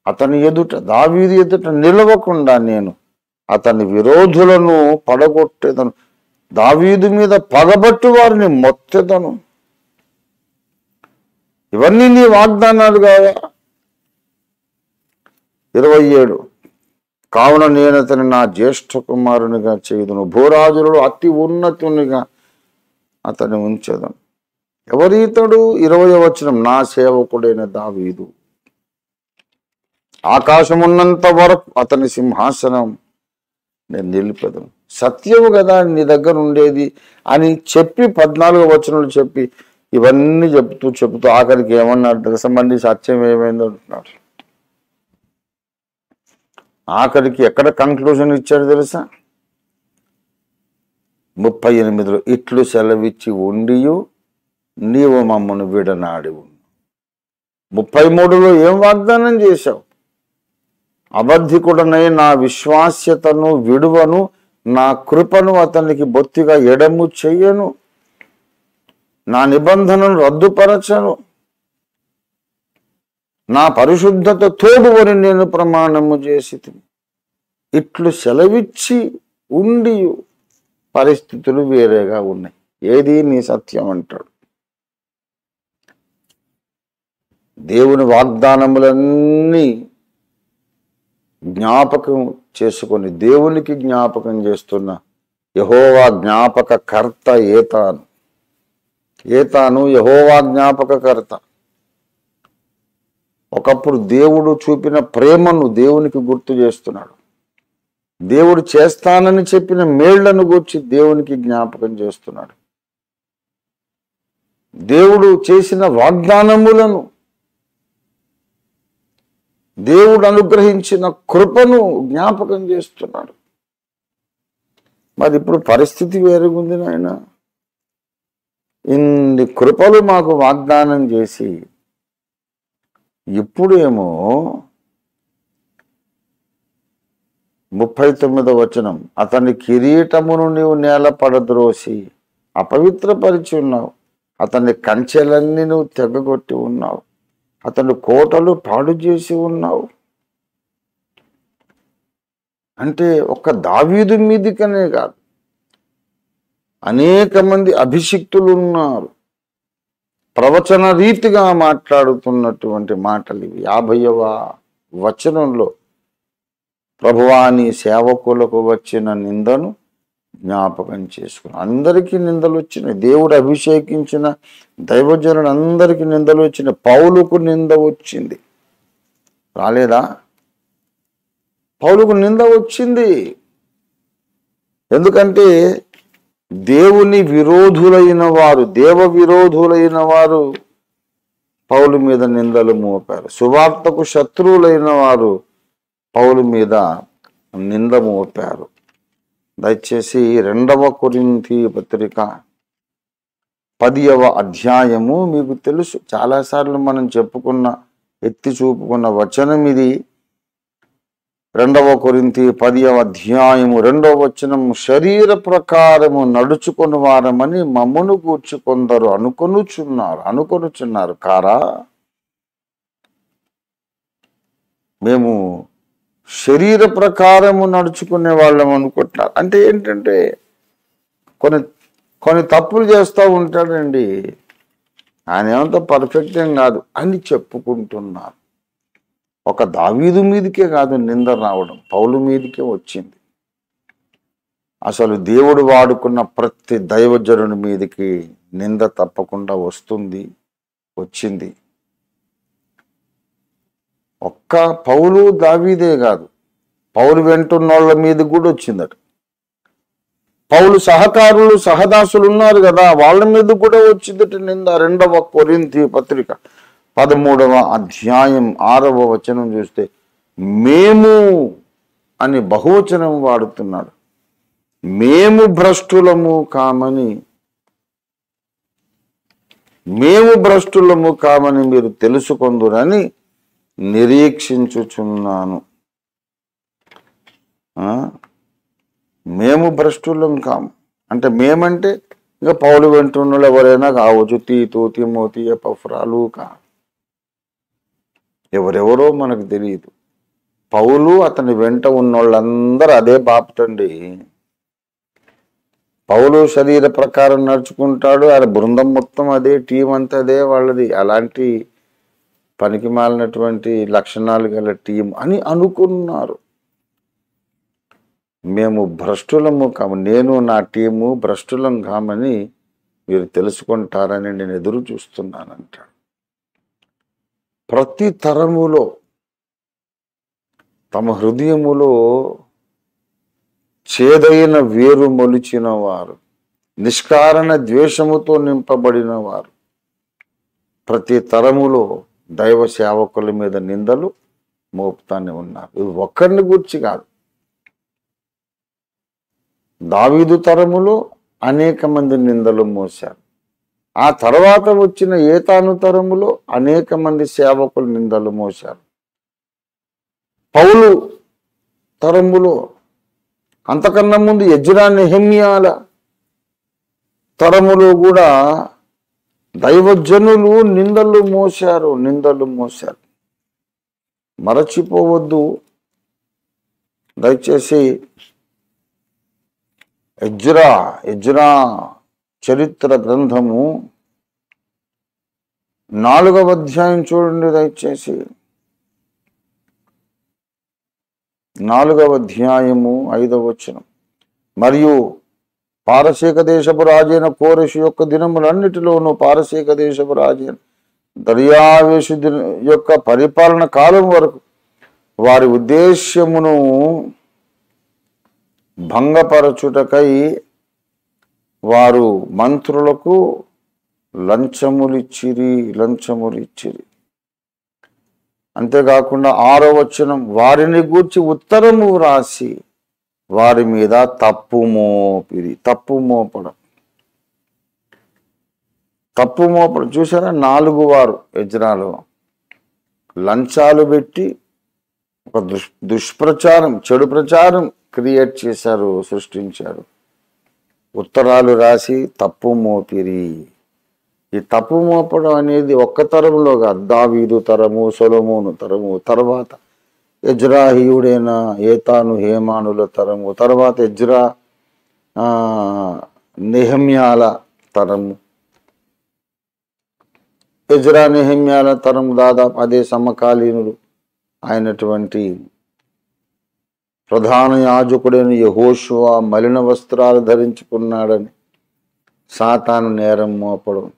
అతని ఎదుట దావీదు ఎదుట నిలవకుండా నేను అతని విరోధులను పడగొట్టేదను. దావీదు మీద పగబట్టు వారిని మొత్తెదను. ఇవన్నీ నీ వాగ్దానాలు కావా ఇరవై ఏడు. కావున నేను అతని నా జ్యేష్ఠ కుమారునిగా చేయుదును. భూరాజులలో అతి ఉన్నతునిగా అతని ఉంచేదను. ఎవరీతడు ఇరవై వచనం నా సేవకుడైన దావీదు. ఆకాశమున్నంత వరకు అతని సింహాసనం నేను నిలిపెదను. సత్యము కదా నీ దగ్గర ఉండేది అని చెప్పి పద్నాలుగు వచనాలు చెప్పి ఇవన్నీ చెప్తూ చెప్తూ ఆఖరికి ఏమన్నాడు తెలుసా? సత్యం ఏమైందో అంటున్నాడు. ఆఖరికి ఎక్కడ కంక్లూజన్ ఇచ్చాడు తెలుసా? ముప్పై ఎనిమిదిలో ఇట్లు సెలవిచ్చి ఉండియు నీవు మమ్మను విడనాడి ముప్పై మూడులో ఏం వాగ్దానం చేశావు? అబద్ధికుడనై నా విశ్వాస్యతను విడువను నా కృపను అతనికి బొత్తిగా ఎడము చెయ్యను. నా నిబంధనను రద్దుపరచను. నా పరిశుద్ధత తోడువని నేను ప్రమాణము చేసి ఇట్లు సెలవిచ్చి ఉండి పరిస్థితులు వేరేగా ఉన్నాయి. ఏది నీ సత్యం అంటాడు? దేవుని వాగ్దానములన్నీ జ్ఞాపకం చేసుకొని దేవునికి జ్ఞాపకం చేస్తున్న యహోవా జ్ఞాపక కర్త ఏతాను. ఏతాను యహోవా జ్ఞాపక కర్త ఒకప్పుడు దేవుడు చూపిన ప్రేమను దేవునికి గుర్తు చేస్తున్నాడు. దేవుడు చేస్తానని చెప్పిన మేళ్ళను గూర్చి దేవునికి జ్ఞాపకం చేస్తున్నాడు. దేవుడు చేసిన వాగ్దానములను దేవుడు అనుగ్రహించిన కృపను జ్ఞాపకం చేస్తున్నాడు. మరి ఇప్పుడు పరిస్థితి వేరుగుంది నాయన. ఇన్ని కృపలు మాకు వాగ్దానం చేసి ఇప్పుడేమో ముప్పై తొమ్మిదో వచనం అతని కిరీటమును నీవు నేల పడద్రోసి అపవిత్రపరిచి ఉన్నావు. అతని కంచెలన్నీ నువ్వు తెగగొట్టి ఉన్నావు. అతను కోటలు పాడు చేసి ఉన్నావు. అంటే ఒక్క దావీదు మీదికనే కాదు. అనేక మంది అభిషిక్తులు ఉన్నారు. ప్రవచన రీతిగా మాట్లాడుతున్నటువంటి మాటలు ఇవి. యాభైవ వచనంలో ప్రభువాని సేవకులకు వచ్చిన నిందను జ్ఞాపకం చేసుకుని అందరికీ నిందలు వచ్చినాయి దేవుడు అభిషేకించిన దైవజనుడు అందరికీ నిందలు వచ్చినాయి పౌలుకు నింద వచ్చింది. రాలేదా? పౌలుకు నింద వచ్చింది. ఎందుకంటే దేవుని విరోధులైన వారు దేవ విరోధులైన వారు పౌలు మీద నిందలు మోపారు. సువార్తకు శత్రువులైన వారు పౌలు మీద నింద మోపారు. దయచేసి రెండవ కొరింతి పత్రిక పదియవ అధ్యాయము మీకు తెలుసు. చాలాసార్లు మనం చెప్పుకున్న ఎత్తి చూపుకున్న వచనం ఇది. రెండవ కొరింతి పదియవ అధ్యాయము రెండవ వచనము శరీర ప్రకారము నడుచుకుని వారమని మమ్మను కూర్చు కొందరు అనుకొనుచున్నారు. అనుకొనుచున్నారు కారా? మేము శరీర ప్రకారము నడుచుకునే వాళ్ళం అనుకుంటున్నారు. అంటే ఏంటంటే కొన్ని కొన్ని తప్పులు చేస్తూ ఉంటాడండి. ఆయన ఏమంత పర్ఫెక్ట్ ఏం కాదు అని చెప్పుకుంటున్నారు. ఒక దావీదు మీదకే కాదు నింద రావడం పౌలు మీదకే వచ్చింది. అసలు దేవుడు వాడుకున్న ప్రతి దైవజనుడి మీదకి నింద తప్పకుండా వస్తుంది వచ్చింది. ఒక్క పౌలు దావీదే కాదు పౌలు వెంటున్నోళ్ళ మీద కూడా వచ్చిందట. పౌలు సహకారులు సహదాసులు ఉన్నారు కదా వాళ్ళ మీద కూడా వచ్చిందట నింద. రెండవ కొరింతి పత్రిక పదమూడవ అధ్యాయం ఆరవ వచనం చూస్తే మేము అని బహువచనం వాడుతున్నాడు. మేము భ్రష్టులము కామని మేము భ్రష్టులము కామని మీరు తెలుసుకొందురని నిరీక్షించుచున్నాను. మేము భ్రష్టులం కాము అంటే మేమంటే ఇంకా పౌలు వెంటున్నోళ్ళు ఎవరైనా కావచ్చు తీతు తిమోతి ఎపఫ్రాలు కా. ఎవరెవరో మనకు తెలియదు పౌలు అతని వెంట ఉన్నోళ్ళందరూ అదే బాపటండి పౌలు శరీర ప్రకారం నడుచుకుంటాడు ఆయన బృందం మొత్తం అదే టీం అంతా అదే వాళ్ళది. అలాంటి పనికి మాలినటువంటి లక్షణాలు గల టీం అని అనుకున్నారు. మేము భ్రష్టులము కాము నేను నా టీము భ్రష్టులం కామని మీరు తెలుసుకుంటారని నేను ఎదురు చూస్తున్నానంటాడు. ప్రతి తరములో తమ హృదయములో చేదైన వేరు మొలిచిన వారు నిష్కారణ ద్వేషముతో నింపబడిన వారు ప్రతి తరములో దైవ సేవకుల మీద నిందలు మోపుతానే ఉన్నారు. ఇది ఒక్కరిని గురించి కాదు. దావీదు తరములో అనేక మంది నిందలు మోశారు. ఆ తర్వాత వచ్చిన ఏతాను తరములో అనేక మంది సేవకులు నిందలు మోశారు. పౌలు తరములో అంతకన్నా ముందు యజ్రా నెహమ్యాల తరములో కూడా దైవజనులు నిందలు మోశారు నిందలు మోశారు. మరచిపోవద్దు. దయచేసి ఎజ్రా ఎజ్రా చరిత్ర గ్రంథము నాలుగవ అధ్యాయం చూడండి దయచేసి. నాలుగవ అధ్యాయము ఐదవ వచనం. మరియు పారసీక దేశపు రాజైన కోరషు యొక్క దినములన్నిటిలోనూ పారసీక దేశపు రాజైన దర్యావేషు దిన యొక్క పరిపాలన కాలం వరకు వారి ఉద్దేశ్యమును భంగపరచుటకై వారు మంత్రులకు లంచములిచ్చిరి లంచములిచ్చిరి. అంతేకాకుండా ఆరో వచనం వారిని గూర్చి ఉత్తరము వ్రాసి వారి మీద తప్పు మోపిరి తప్పు మోపడం. తప్పు మోపడం. చూసారా నాలుగు వారు యజ్రాలో లంచాలు పెట్టి ఒక దుష్ దుష్ప్రచారం చెడు ప్రచారం క్రియేట్ చేశారు సృష్టించారు. ఉత్తరాలు రాసి తప్పు మోపిరి. ఈ తప్పు మోపడం అనేది ఒక్క తరంలో కాదు. దావీదు తరము సొలమూను తరము తర్వాత యజ్రాహీయుడైన ఏతాను హేమానుల తరము. తర్వాత యజ్రా నిహమ్యాల నెహమ్యాల తరము. యజ్రా నెహమ్యాల తరం దాదాపు అదే సమకాలీనుడు అయినటువంటి ప్రధాన యాజకుడైన యహోషువా మలిన వస్త్రాలు ధరించుకున్నాడని సాతాను నేరం మోపడం.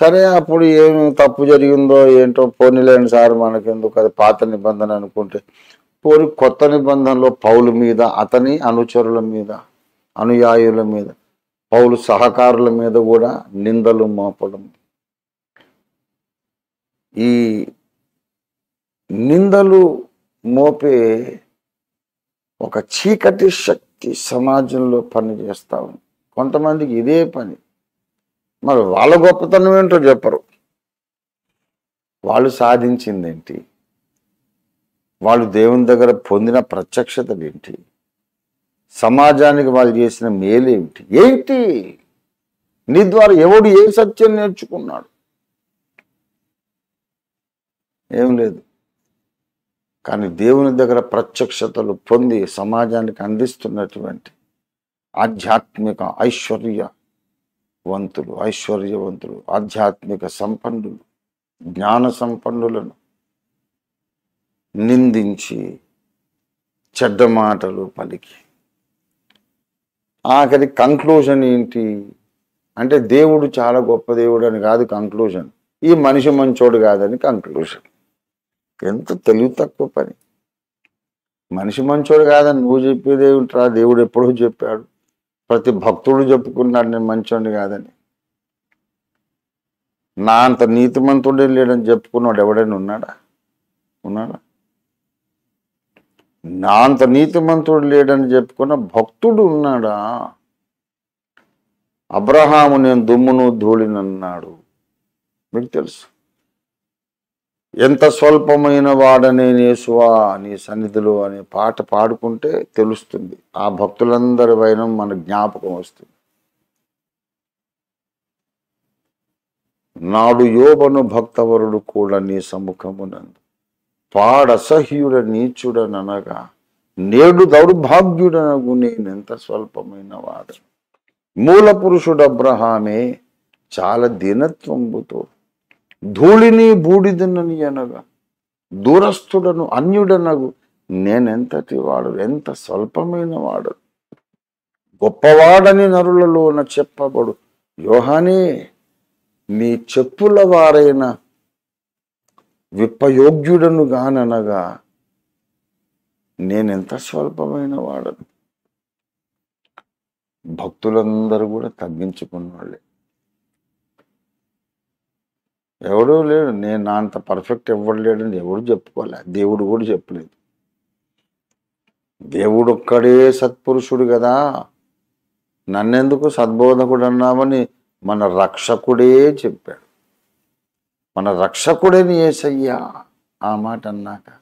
సరే అప్పుడు ఏం తప్పు జరిగిందో ఏంటో పోనీలేండి సార్ మనకెందుకు? అది పాత నిబంధన అనుకుంటే. పోని కొత్త నిబంధనలో పౌలు మీద అతని అనుచరుల మీద అనుయాయుల మీద పౌలు సహకారుల మీద కూడా నిందలు మోపడం. ఈ నిందలు మోపే ఒక చీకటి శక్తి సమాజంలో పనిచేస్తా ఉంది. కొంతమందికి ఇదే పని. మరి వాళ్ళ గొప్పతనం ఏంటో చెప్పరు. వాళ్ళు సాధించిందేంటి? వాళ్ళు దేవుని దగ్గర పొందిన ప్రత్యక్షతలు ఏంటి సమాజానికి వాళ్ళు చేసిన మేలేమిటి ఏంటి? నీ ద్వారా ఎవడు ఏ సత్యం నేర్చుకున్నాడు? ఏం లేదు. కానీ దేవుని దగ్గర ప్రత్యక్షతలు పొంది సమాజానికి అందిస్తున్నటువంటి ఆధ్యాత్మిక ఐశ్వర్య వంతులు ఐశ్వర్యవంతులు ఆధ్యాత్మిక సంపన్నులు జ్ఞాన సంపన్నులను నిందించి చెడ్డ మాటలు పలికి. ఆఖరి కంక్లూజన్ ఏంటి? అంటే దేవుడు చాలా గొప్ప దేవుడు అని కాదు కంక్లూజన్ ఈ మనిషి మంచోడు కాదని కంక్లూజన్ ఎంత తెలివి తక్కువ పని. మనిషి మంచోడు కాదని నువ్వు చెప్పేది ఏమిట్రా? దేవుడు ఎప్పుడో చెప్పాడు. ప్రతి భక్తుడు చెప్పుకున్నాడు నేను మంచోడిని కాదని. నా అంత నీతిమంతుడే లేడని చెప్పుకున్నాడు ఎవడైనా ఉన్నాడా? ఉన్నాడా? నా అంత నీతిమంతుడు లేడని చెప్పుకున్న భక్తుడు ఉన్నాడా? అబ్రహాము నేను దుమ్మును ధూళినన్నాడు. మీకు తెలుసు. ఎంత స్వల్పమైన వాడనే నేసువా నీ సన్నిధిలో అనే పాట పాడుకుంటే తెలుస్తుంది. ఆ భక్తులందరి పైన మన జ్ఞాపకం వస్తుంది. నాడు యోబను భక్తవరుడు కూడా నీ సముఖమునందు. పాడసహ్యుడ నీచుడననగా నేడు దౌర్భాగ్యుడనగు నేనెంత స్వల్పమైన వాడు మూల పురుషుడు అబ్రహామే చాలా దీనత్వంబుతో ధూళిని బూడిదనని అనగా దూరస్థుడను అన్యుడనగు నేనెంతటి వాడు ఎంత స్వల్పమైన వాడు. గొప్పవాడని నరులలోన చెప్పబడు. యోహానే నీ చెప్పుల వారైన విప్పయోగ్యుడను గాననగా నేనెంత స్వల్పమైన వాడను. భక్తులందరూ కూడా తగ్గించుకున్న వాళ్ళే ఎవడూ లేడు. నేను నా అంత పర్ఫెక్ట్ ఇవ్వలేడని ఎవడు చెప్పుకోలే. దేవుడు కూడా చెప్పలేదు. దేవుడు ఒక్కడే సత్పురుషుడు కదా. నన్నెందుకు సద్బోధకుడు అన్నామని మన రక్షకుడే చెప్పాడు. మన రక్షకుడేని ఏసయ్యా ఆ మాట అన్నాక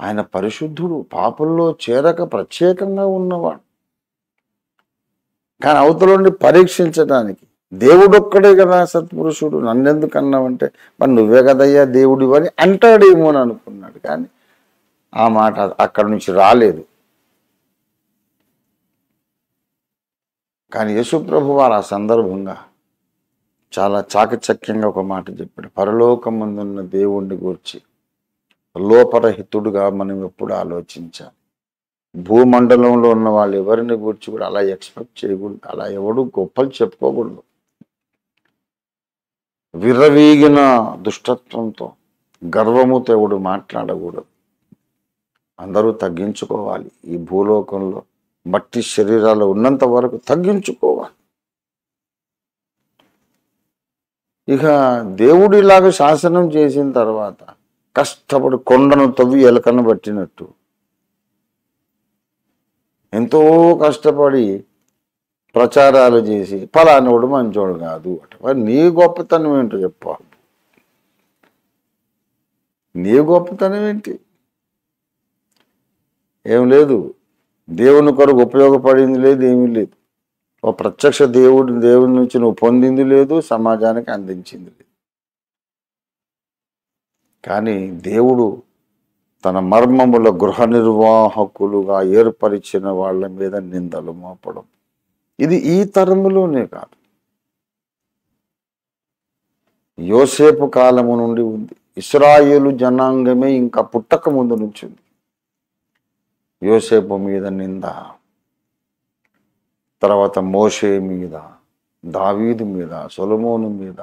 ఆయన పరిశుద్ధుడు పాపంలో చేరక ప్రత్యేకంగా ఉన్నవాడు. కానీ అవతలని పరీక్షించడానికి దేవుడొక్కడే కదా సత్పురుషుడు. నన్నెందుకు అన్నావంటే మరి నువ్వే కదయ్యా దేవుడు అని అంటాడేమో అని అనుకున్నాడు. కానీ ఆ మాట అక్కడి నుంచి రాలేదు. కానీ యేసుప్రభు వారు ఆ సందర్భంగా చాలా చాకచక్యంగా ఒక మాట చెప్పాడు. పరలోకమందున్న దేవుణ్ణి గురించి లోపరహితుడుగా మనం ఎప్పుడు ఆలోచించాలి. భూమండలంలో ఉన్న వాళ్ళు ఎవరిని గురించి కూడా అలా ఎక్స్పెక్ట్ చేయకూడదు. అలా ఎవడు గొప్పలు చెప్పుకోకూడదు. విర్రవీగిన దుష్టత్వంతో గర్వముతో ఎవడు మాట్లాడకూడదు. అందరూ తగ్గించుకోవాలి. ఈ భూలోకంలో మట్టి శరీరాలు ఉన్నంత వరకు తగ్గించుకోవాలి. ఇక దేవుడు ఇలాగ శాసనం చేసిన తర్వాత కష్టపడి కొండను తవ్వి ఎలకను పట్టినట్టు. ఎంతో కష్టపడి ప్రచారాలు చేసి ఫలానోడు మంచోడు కాదు అట. నీ గొప్పతనం ఏంటో చెప్పాలి నీ గొప్పతనం ఏంటి? ఏం లేదు. దేవుని కొరకు ఉపయోగపడింది లేదు ఏమీ లేదు. ఓ ప్రత్యక్ష దేవుడు దేవుని నుంచి నువ్వు పొందింది లేదు సమాజానికి అందించింది లేదు. కానీ దేవుడు తన మర్మముల గృహ నిర్వాహకులుగా ఏర్పరిచిన వాళ్ళ మీద నిందలు మోపడం. ఇది ఈ తరములోనే కాదు. యోసేపు కాలము నుండి ఉంది. ఇస్రాయేలు జనాంగమే ఇంకా పుట్టక ముందు నుంచి ఉంది యోసేపు మీద నింద తర్వాత మోషే మీద దావీదు మీద సొలమోను మీద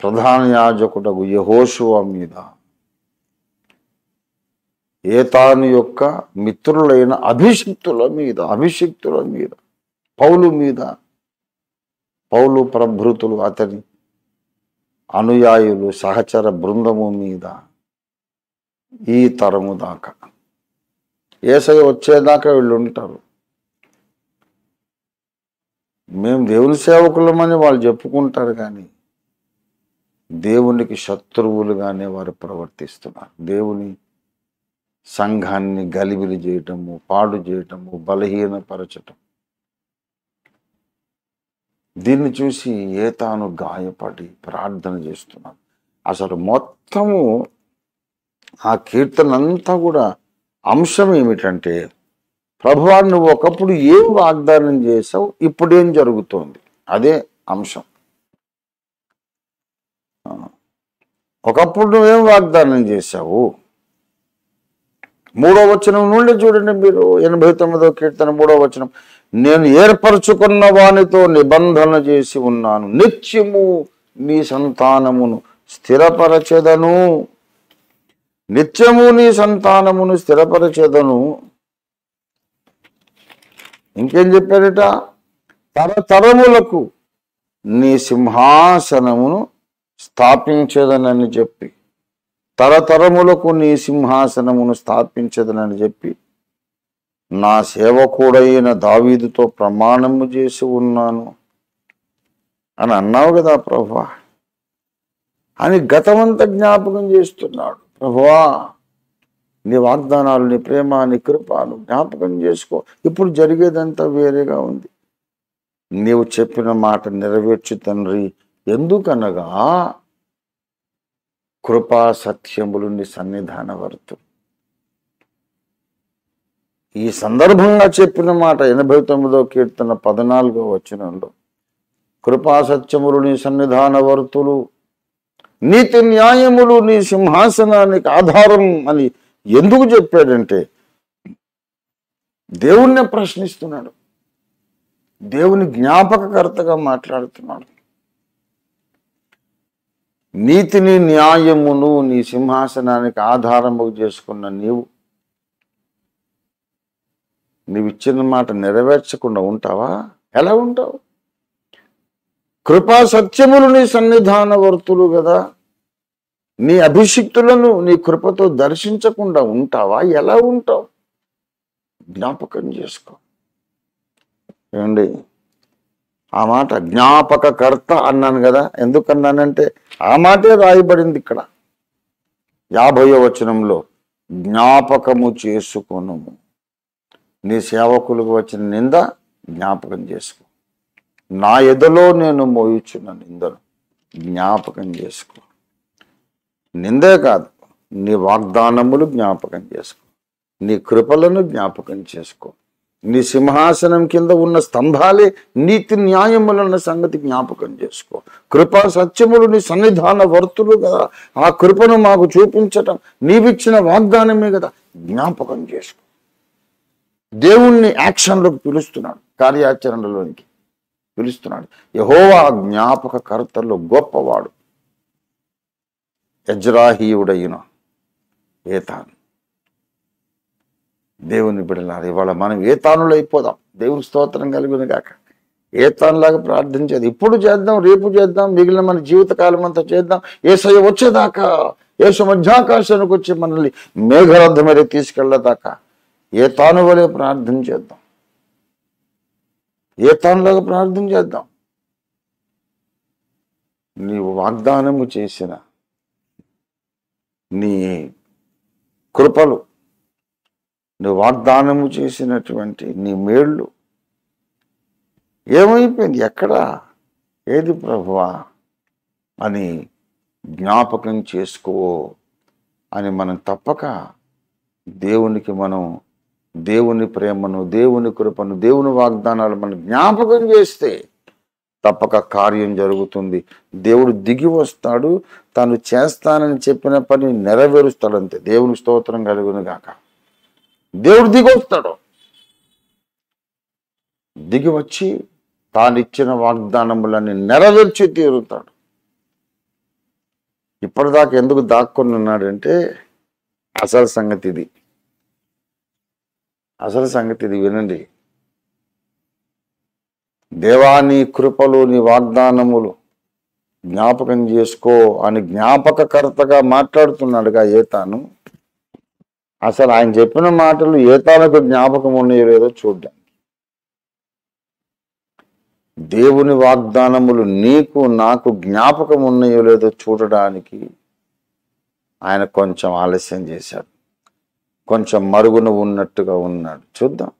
ప్రధాన యాజకుడకు యహోషువ మీద ఏతాను యొక్క మిత్రులైన అభిషిక్తుల మీద అభిషిక్తుల మీద పౌలు మీద. పౌలు ప్రభృతులు అతని అనుయాయులు సహచర బృందము మీద ఈ తరము దాకా. ఏసై వచ్చేదాకా వీళ్ళు ఉంటారు. మేము దేవుని సేవకులమని వాళ్ళు చెప్పుకుంటారు కానీ దేవునికి శత్రువులుగానే వారు ప్రవర్తిస్తున్నారు. దేవుని సంఘాన్ని గలిబిలి చేయటము పాడు చేయటము బలహీనపరచటం. దీన్ని చూసి ఏ తాను గాయపడి ప్రార్థన చేస్తున్నాను అసలు మొత్తము ఆ కీర్తన అంతా కూడా అంశం ఏమిటంటే ప్రభువా నువ్వు ఒకప్పుడు ఏం వాగ్దానం చేసావు ఇప్పుడేం జరుగుతోంది? అదే అంశం. ఒకప్పుడు నువ్వేం వాగ్దానం చేసావు మూడో వచనం నుండి చూడండి మీరు. ఎనభై తొమ్మిదో కీర్తన మూడో వచనం. నేను ఏర్పరచుకున్న వానితో నిబంధన చేసి ఉన్నాను. నిత్యము నీ సంతానమును స్థిరపరచెదను. నిత్యము నీ సంతానమును స్థిరపరచెదను. ఇంకేం చెప్పారట? తరతరములకు నీ సింహాసనమును స్థాపించదనని చెప్పి. తరతరములకు నీ సింహాసనమును స్థాపించదనని చెప్పి నా సేవకుడైన దావీదుతో ప్రమాణము చేసి ఉన్నాను అని అన్నావు కదా ప్రభా అని గతమంతా జ్ఞాపకం చేస్తున్నాడు. ప్రభువా నీ వాగ్దానాలు నీ ప్రేమ నీ కృపాను జ్ఞాపకం చేసుకో. ఇప్పుడు జరిగేదంతా వేరేగా ఉంది. నీవు చెప్పిన మాట నెరవేర్చు తండ్రి. ఎందుకనగా కృపా సత్యములు నీ సన్నిధానవర్తు ఈ సందర్భంగా చెప్పిన మాట ఎనభై తొమ్మిదో కీర్తన పద్నాలుగో వచనంలో కృపా సత్యములు నీ సన్నిధానవర్తులు నీతి న్యాయములు నీ సింహాసనానికి ఆధారం అని ఎందుకు చెప్పాడంటే దేవుణ్ణి ప్రశ్నిస్తున్నాడు. దేవుని జ్ఞాపకకర్తగా మాట్లాడుతున్నాడు. నీతిని న్యాయమును నీ సింహాసనానికి ఆధారము చేసుకున్న నీవు నీవు ఇచ్చిన మాట నెరవేర్చకుండా ఉంటావా? ఎలా ఉంటావు? కృపా సత్యములు నీ సన్నిధాన వర్తులు కదా నీ అభిషిక్తులను నీ కృపతో దర్శించకుండా ఉంటావా? ఎలా ఉంటావు? జ్ఞాపకం చేసుకో. ఏమండి? ఆ మాట జ్ఞాపకకర్త అన్నాను కదా. ఎందుకు అన్నానంటే ఆ మాటే రాయబడింది ఇక్కడ. యాభయో వచనంలో జ్ఞాపకము చేసుకును. నీ సేవకులకు వచ్చిన నింద జ్ఞాపకం చేసుకో. నా ఎదలో నేను మోయుచున్న నిందను జ్ఞాపకం చేసుకో. నిందే కాదు నీ వాగ్దానములు జ్ఞాపకం చేసుకో. నీ కృపలను జ్ఞాపకం చేసుకో. నీ సింహాసనం కింద ఉన్న స్తంభాలే నీతి న్యాయములన్న సంగతి జ్ఞాపకం చేసుకో. కృపా సత్యములు నీ సన్నిధాన వర్తులు కదా. ఆ కృపను మాకు చూపించటం నీవిచ్చిన వాగ్దానమే కదా జ్ఞాపకం చేసుకో. దేవుణ్ణి యాక్షన్లోకి పిలుస్తున్నాడు కార్యాచరణలోనికి పిలుస్తున్నాడు. యహోవా జ్ఞాపక కర్తల్లో గొప్పవాడు యజ్రాహీయుడైన ఏతాను. దేవుని బిడలారు ఇవాళ మనం ఏ తానులో అయిపోదాం దేవుని స్తోత్రం కలిగిన కాక ఏ తానులాగా ప్రార్థించేది. ఇప్పుడు చేద్దాం రేపు చేద్దాం మిగిలిన మన జీవితకాలం అంతా చేద్దాం. ఏసయ్య వచ్చేదాకా ఏసు మధ్యాకాశానికి వచ్చి మనల్ని మేఘరథం మీద తీసుకెళ్ళదాకా ఏ తాను వలే ప్రార్థన చేద్దాం. ఏ తానులాగా ప్రార్థన చేద్దాం. నీవు వాగ్దానము చేసిన నీ కృపలు నువ్వు వాగ్దానము చేసినటువంటి నీ మేళ్ళు. ఏమైపోయింది? ఎక్కడా? ఏది ప్రభువా? అని జ్ఞాపకం చేసుకో అని మనం తప్పక దేవునికి మనం దేవుని ప్రేమను దేవుని కృపను దేవుని వాగ్దానాలు మనం జ్ఞాపకం చేస్తే తప్పక కార్యం జరుగుతుంది. దేవుడు దిగి వస్తాడు తను చేస్తానని చెప్పిన పని నెరవేరుస్తాడంతే. దేవుని స్తోత్రం కలుగును గాక. దేవుడు దిగి వస్తాడు దిగి వచ్చి తాను ఇచ్చిన వాగ్దానములన్నీ నెరవేర్చి తీరుతాడు. ఇప్పటిదాకా ఎందుకు దాక్కుని ఉన్నాడంటే అసలు సంగతి ఇది. అసలు సంగతి ఇది వినండి. దేవాని కృపలు నీ వాగ్దానములు జ్ఞాపకం చేసుకో అని జ్ఞాపకకర్తగా మాట్లాడుతున్నాడుగా ఏతాను. అసలు ఆయన చెప్పిన మాటలు ఏతానికి జ్ఞాపకం ఉన్నాయో లేదో చూద్దాం దేవుని వాగ్దానములు నీకు నాకు జ్ఞాపకం ఉన్నాయో లేదో చూడడానికి ఆయన కొంచెం ఆలస్యం చేశాడు. కొంచెం మరుగున ఉన్నట్టుగా ఉన్నాడు. చూద్దాం.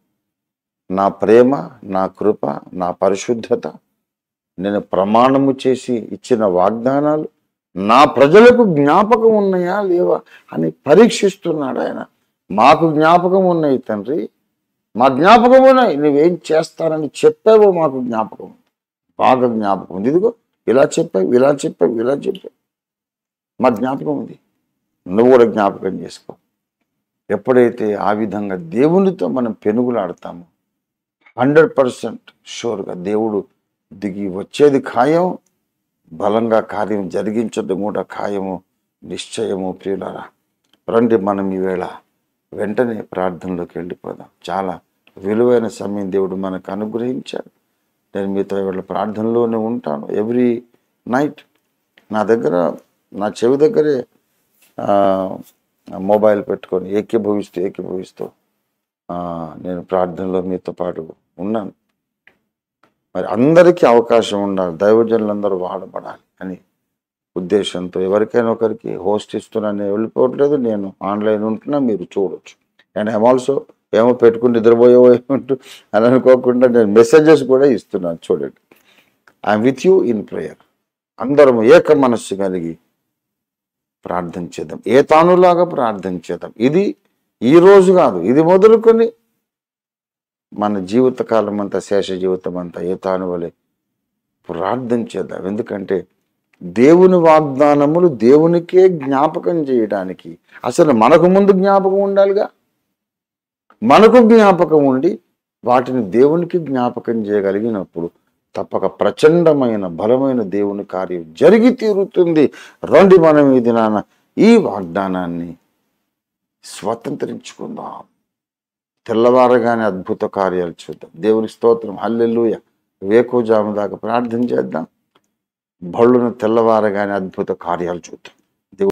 నా ప్రేమ నా కృప నా పరిశుద్ధత నేను ప్రమాణము చేసి ఇచ్చిన వాగ్దానాలు నా ప్రజలకు జ్ఞాపకం ఉన్నాయా లేవా అని పరీక్షిస్తున్నాడు ఆయన. మాకు జ్ఞాపకం ఉన్నాయి తండ్రి. మా జ్ఞాపకం ఉన్నాయి. నువ్వేం చేస్తానని చెప్పావో మాకు జ్ఞాపకం ఉంది. బాగా జ్ఞాపకం ఉంది. ఇదిగో ఇలా చెప్పావు ఇలా చెప్పావు ఇలా చెప్పావు. మా జ్ఞాపకం ఉంది. నువ్వు కూడా జ్ఞాపకం చేసుకో. ఎప్పుడైతే ఆ విధంగా దేవునితో మనం పెనుగులాడతామో హండ్రెడ్ పర్సెంట్ షూర్గా దేవుడు దిగి వచ్చేది ఖాయం బలంగా కార్యం జరిగించడం కూడా ఖాయము నిశ్చయము ప్రియులరా. రండి మనం ఈవేళ వెంటనే ప్రార్థనలోకి వెళ్ళిపోదాం. చాలా విలువైన సమయం దేవుడు మనకు అనుగ్రహించాడు. నేను మీతో ఇవాళ ప్రార్థనలోనే ఉంటాను. ఎవ్రీ నైట్ నా దగ్గర నా చెవి దగ్గరే మొబైల్ పెట్టుకొని ఏకీభవిస్తూ ఏకీభవిస్తూ నేను ప్రార్థనలో మీతో పాటు ఉన్నాను. మరి అందరికీ అవకాశం ఉండాలి. దైవజనులందరూ వాడబడాలి అని ఉద్దేశంతో ఎవరికైనా ఒకరికి హోస్ట్ ఇస్తున్నాను వెళ్ళిపోవట్లేదు. నేను ఆన్లైన్ ఉంటున్నా మీరు చూడొచ్చు. అండ్ ఐమ్ ఆల్సో ఏమో పెట్టుకుని నిద్రపోయేవో ఏమంటూ అని అనుకోకుండా నేను మెసేజెస్ కూడా ఇస్తున్నాను చూడండి. I'm with you in prayer. అందరం ఏక మనస్సు కలిగి ప్రార్థన చేద్దాం. ఏ తానులాగా ప్రార్థన చేద్దాం. ఇది ఈ రోజు కాదు ఇది మొదలుకొని మన జీవితకాలం అంతా శేష జీవితం అంతా ఏ తాను వలె ప్రార్థన చేద్దాం. ఎందుకంటే దేవుని వాగ్దానములు దేవునికే జ్ఞాపకం చేయడానికి అసలు మనకు ముందు జ్ఞాపకం ఉండాలిగా? మనకు జ్ఞాపకం ఉండి వాటిని దేవునికి జ్ఞాపకం చేయగలిగినప్పుడు తప్పక ప్రచండమైన బలమైన దేవుని కార్యం జరిగి తీరుతుంది. రండి మనం ఈ దినాన ఈ వాగ్దానాన్ని స్వతంత్రించుకుందాం. తెల్లవారగానే అద్భుత కార్యాలు చూద్దాం. దేవుని స్తోత్రం. హల్లెల్లుయ వేకోజాము దాకా ప్రార్థన చేద్దాం. బళ్ళును తెల్లవారగానే అద్భుత కార్యాలు చూద్దాం.